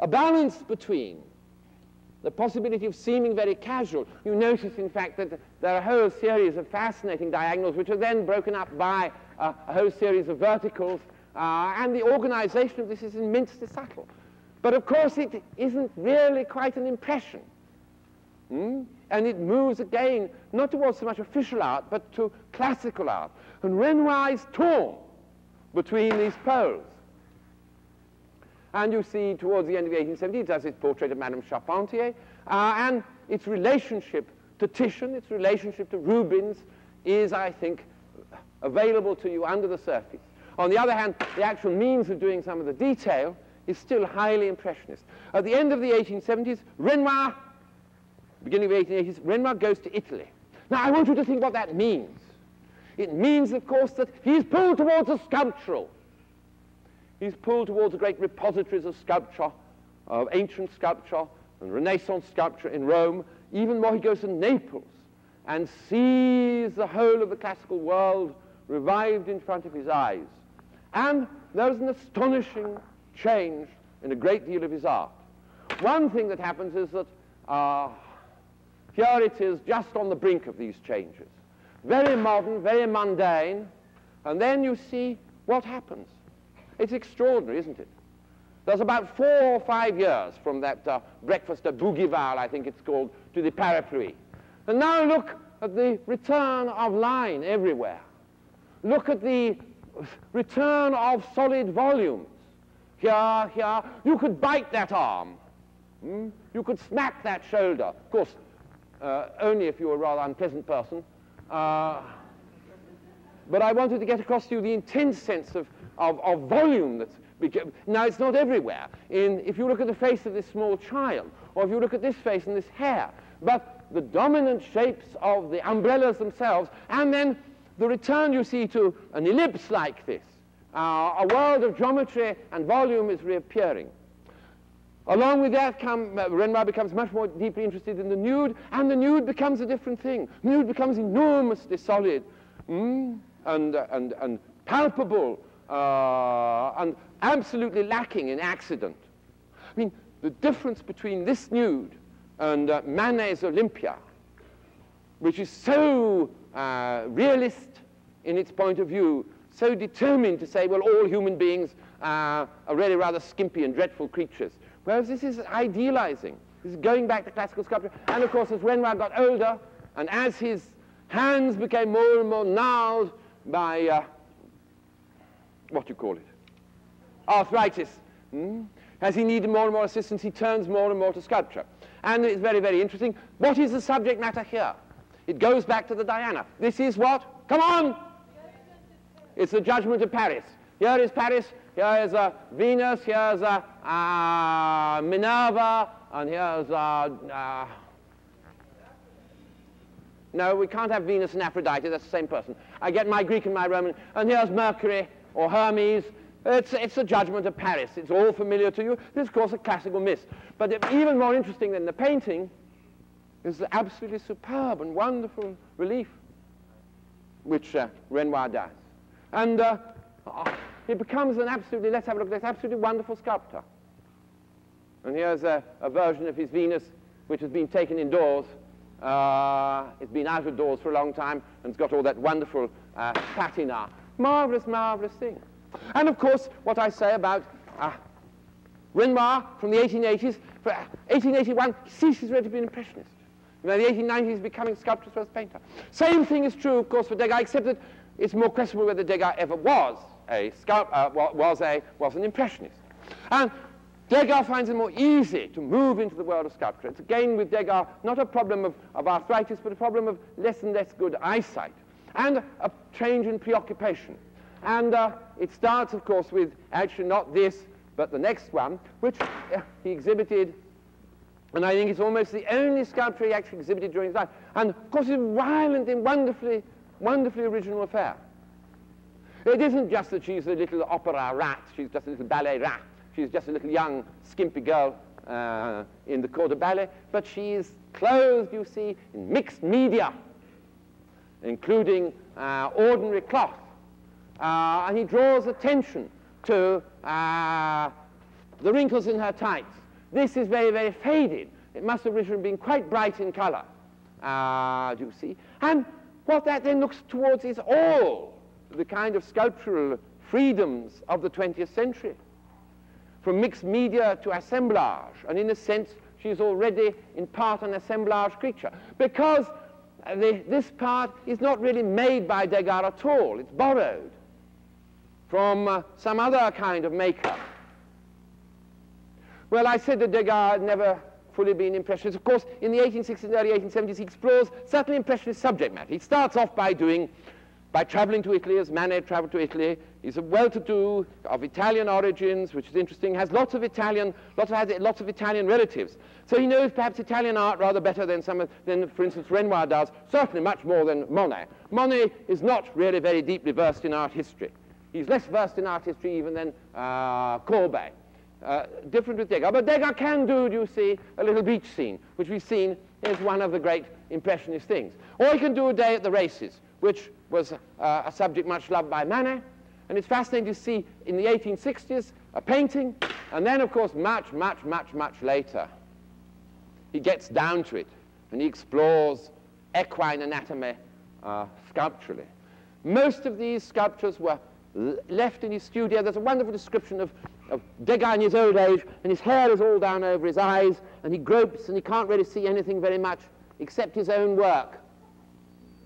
a balance between the possibility of seeming very casual. You notice, in fact, that there are a whole series of fascinating diagonals which are then broken up by uh, a whole series of verticals, uh, and the organization of this is immensely subtle. But of course, it isn't really quite an impression. Hmm? And it moves again, not towards so much official art, but to classical art. And Renoir is torn between these poles. And you see towards the end of the 1870s, he does his portrait of Madame Charpentier, uh, and its relationship to Titian, its relationship to Rubens, is, I think, available to you under the surface. On the other hand, the actual means of doing some of the detail is still highly impressionist. At the end of the 1870s, Renoir beginning of the 1880s, Renoir goes to Italy. Now, I want you to think what that means. It means, of course, that he's pulled towards the sculptural. He's pulled towards the great repositories of sculpture, of ancient sculpture and Renaissance sculpture in Rome. Even more, he goes to Naples and sees the whole of the classical world revived in front of his eyes. And there's an astonishing change in a great deal of his art. One thing that happens is that uh, here it is just on the brink of these changes. Very modern, very mundane, and then you see what happens. It's extraordinary, isn't it? There's about four or five years from that uh, breakfast at Bougival, I think it's called, to the parapluie. And now look at the return of line everywhere. Look at the return of solid volumes. Here, here, you could bite that arm. Hmm? You could smack that shoulder. Of course, uh, only if you were a rather unpleasant person. Uh, but I wanted to get across to you the intense sense of, of, of volume that's now it's not everywhere. In, if you look at the face of this small child, or if you look at this face and this hair, but the dominant shapes of the umbrellas themselves, and then the return you see to an ellipse like this, uh, a world of geometry and volume is reappearing. Along with that, come, uh, Renoir becomes much more deeply interested in the nude, and the nude becomes a different thing. Nude becomes enormously solid mm, and, uh, and, and palpable uh, and absolutely lacking in accident. I mean, the difference between this nude and uh, Manet's Olympia, which is so uh, realist in its point of view, so determined to say, well, all human beings uh, are really rather skimpy and dreadful creatures. Whereas this is idealizing. This is going back to classical sculpture. And of course, as Renoir got older, and as his hands became more and more gnarled by, uh, what do you call it? Arthritis. Hmm? As he needed more and more assistance, he turns more and more to sculpture. And it's very, very interesting. What is the subject matter here? It goes back to the Diana. This is what? Come on! It's the Judgment of Paris. Here is Paris, here is uh, Venus, here's uh, uh, Minerva, and here's... Uh, uh, no, we can't have Venus and Aphrodite, that's the same person. I get my Greek and my Roman, and here's Mercury, or Hermes. It's, it's the Judgment of Paris. It's all familiar to you. This is, of course, a classical myth. But even more interesting than the painting is the absolutely superb and wonderful relief which uh, Renoir does. And uh, he becomes an absolutely, let's have a look at this, absolutely wonderful sculptor. And here's a, a version of his Venus, which has been taken indoors. Uh, it's been out of doors for a long time, and it's got all that wonderful uh, patina. Marvelous, marvelous thing. And of course, what I say about uh, Renoir from the 1880s, 1881, he ceases really to be an impressionist. In the 1890s, he's becoming sculptor's first painter. Same thing is true, of course, for Degas, except that it's more questionable whether Degas ever was a sculptor, uh, was, a, was an impressionist. And Degas finds it more easy to move into the world of sculpture. It's again with Degas not a problem of, of arthritis, but a problem of less and less good eyesight and a change in preoccupation. And uh, it starts, of course, with actually not this, but the next one, which uh, he exhibited, and I think it's almost the only sculpture he actually exhibited during his life. And, of course, it's a violent and wonderfully, wonderfully original affair. It isn't just that she's a little opera rat, she's just a little ballet rat, she's just a little young, skimpy girl uh, in the corps de ballet, but she is clothed, you see, in mixed media, including uh, ordinary cloth. Uh, and he draws attention to uh, the wrinkles in her tights. This is very, very faded. It must have originally been quite bright in color, uh, do you see? And what that then looks towards is all the kind of sculptural freedoms of the 20th century, from mixed media to assemblage. And in a sense, she's already in part an assemblage creature, because the, this part is not really made by Degas at all. It's borrowed from uh, some other kind of maker. Well, I said that Degas had never fully been impressionist. Of course, in the 1860s and early 1870s, he explores certainly impressionist subject matter. He starts off by doing by traveling to Italy, as Manet traveled to Italy. He's a well-to-do, of Italian origins, which is interesting, has lots of Italian, lots of, lots of Italian relatives. So he knows perhaps Italian art rather better than, some, than, for instance, Renoir does, certainly much more than Monet. Monet is not really very deeply versed in art history. He's less versed in art history even than uh, Courbet. Uh, different with Degas. But Degas can do, you see, a little beach scene, which we've seen is one of the great Impressionist things. Or he can do a day at the races, which was uh, a subject much loved by Manet. And it's fascinating to see in the 1860s a painting, and then, of course, much, much, much, much later, he gets down to it and he explores equine anatomy uh, sculpturally. Most of these sculptures were left in his studio. There's a wonderful description of, of Degas in his old age, and his hair is all down over his eyes, and he gropes, and he can't really see anything very much except his own work.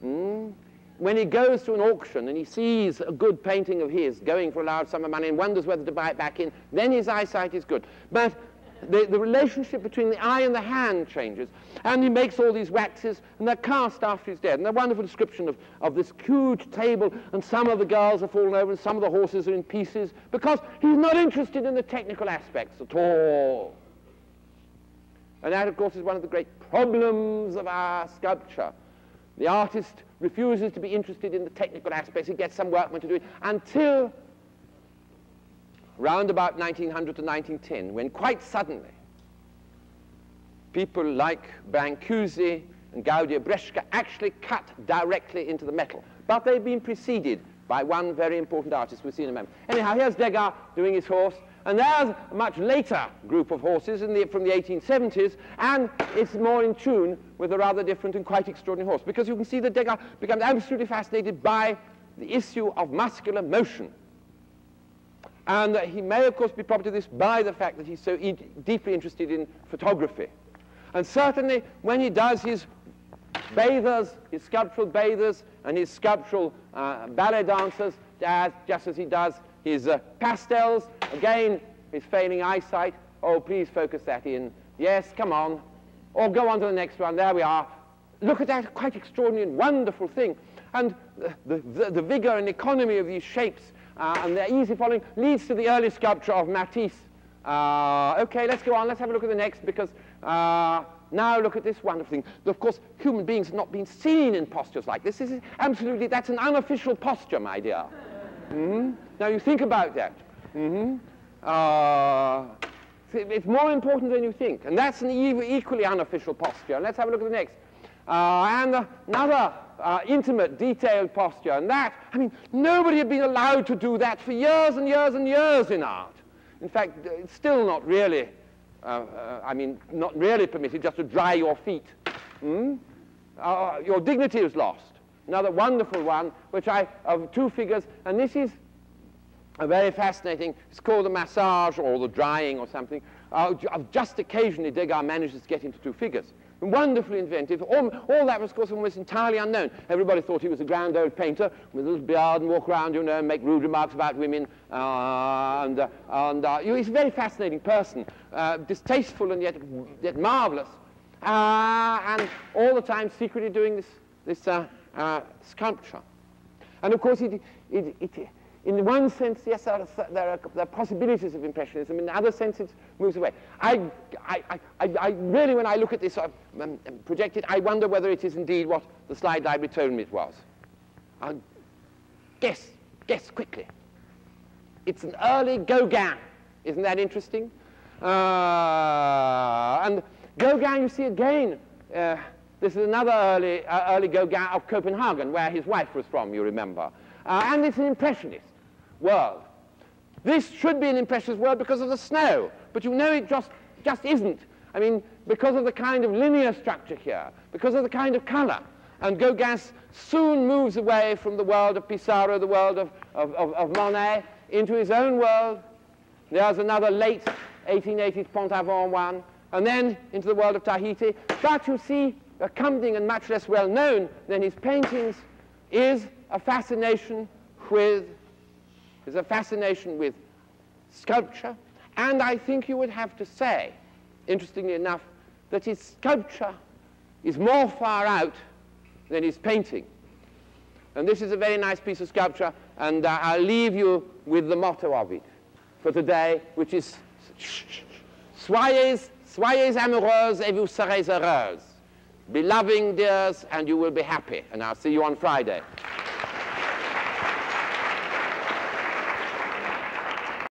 Mm? when he goes to an auction and he sees a good painting of his going for a large sum of money and wonders whether to buy it back in, then his eyesight is good. But the, the relationship between the eye and the hand changes. And he makes all these waxes, and they're cast after he's dead. And a wonderful description of, of this huge table, and some of the girls are fallen over, and some of the horses are in pieces, because he's not interested in the technical aspects at all. And that, of course, is one of the great problems of our sculpture. The artist refuses to be interested in the technical aspects. He gets some workmen to do it until round about 1900 to 1910, when quite suddenly people like Brancusi and Gaudier-Brzeska actually cut directly into the metal. But they've been preceded by one very important artist we'll see in a moment. Anyhow, here's Degas doing his horse, and there's a much later group of horses the, from the 1870s, and it's more in tune with a rather different and quite extraordinary horse, because you can see that Degas becomes absolutely fascinated by the issue of muscular motion. And uh, he may, of course, be prompted to this by the fact that he's so deeply interested in photography. And certainly, when he does his bathers, his sculptural bathers, and his sculptural uh, ballet dancers, as, just as he does his uh, pastels. Again, his failing eyesight. Oh, please focus that in. Yes, come on. Or go on to the next one. There we are. Look at that quite extraordinary and wonderful thing. And the, the, the vigor and economy of these shapes uh, and their easy following leads to the early sculpture of Matisse. Uh, okay, let's go on. Let's have a look at the next because uh, now look at this wonderful thing. Of course, human beings have not been seen in postures like this. This is absolutely, that's an unofficial posture, my dear. Mm -hmm. Now you think about that. Mm -hmm. it's more important than you think. And that's an equally unofficial posture. Let's have a look at the next. Uh, and another uh, intimate, detailed posture. And that, I mean, nobody had been allowed to do that for years and years and years in art. In fact, it's still not really uh, uh, I mean, not really permitted just to dry your feet. Hmm? Uh, your dignity is lost. Another wonderful one, which I, of two figures, and this is a very fascinating, it's called the massage or the drying or something. Uh, just occasionally Degas manages to get into two figures wonderfully inventive. All, all, that was, of course, almost entirely unknown. Everybody thought he was a grand old painter with a little beard and walk around, you know, and make rude remarks about women. Uh, and uh, and uh, he's a very fascinating person, uh, distasteful and yet, yet marvelous. Uh, and all the time secretly doing this, this uh, sculpture. And of course, it, it, it in one sense, yes, there are, there are, there are possibilities of Impressionism. In the other sense, it moves away. I, I, I, I really, when I look at this uh, um, projected, I wonder whether it is indeed what the slide library told me it was. I'll guess, guess quickly. It's an early Gauguin. Isn't that interesting? Uh, and Gauguin, you see again, uh, this is another early, uh, early Gauguin of Copenhagen, where his wife was from, you remember. Uh, and it's an impressionist world. This should be an impressionist world because of the snow, but you know it just, just isn't. I mean, because of the kind of linear structure here, because of the kind of color. And Gauguin soon moves away from the world of Pissarro, the world of, of, of, of Monet, into his own world. There's another late 1880s Pont-Aven one, and then into the world of Tahiti. But you see, accompanying and much less well known than his paintings is a fascination with is a fascination with sculpture, and I think you would have to say, interestingly enough, that his sculpture is more far out than his painting. And this is a very nice piece of sculpture, and uh, I'll leave you with the motto of it for today, which is Soyez, soyez amoureuses et vous serez heureuses. Be loving, dears, and you will be happy. And I'll see you on Friday.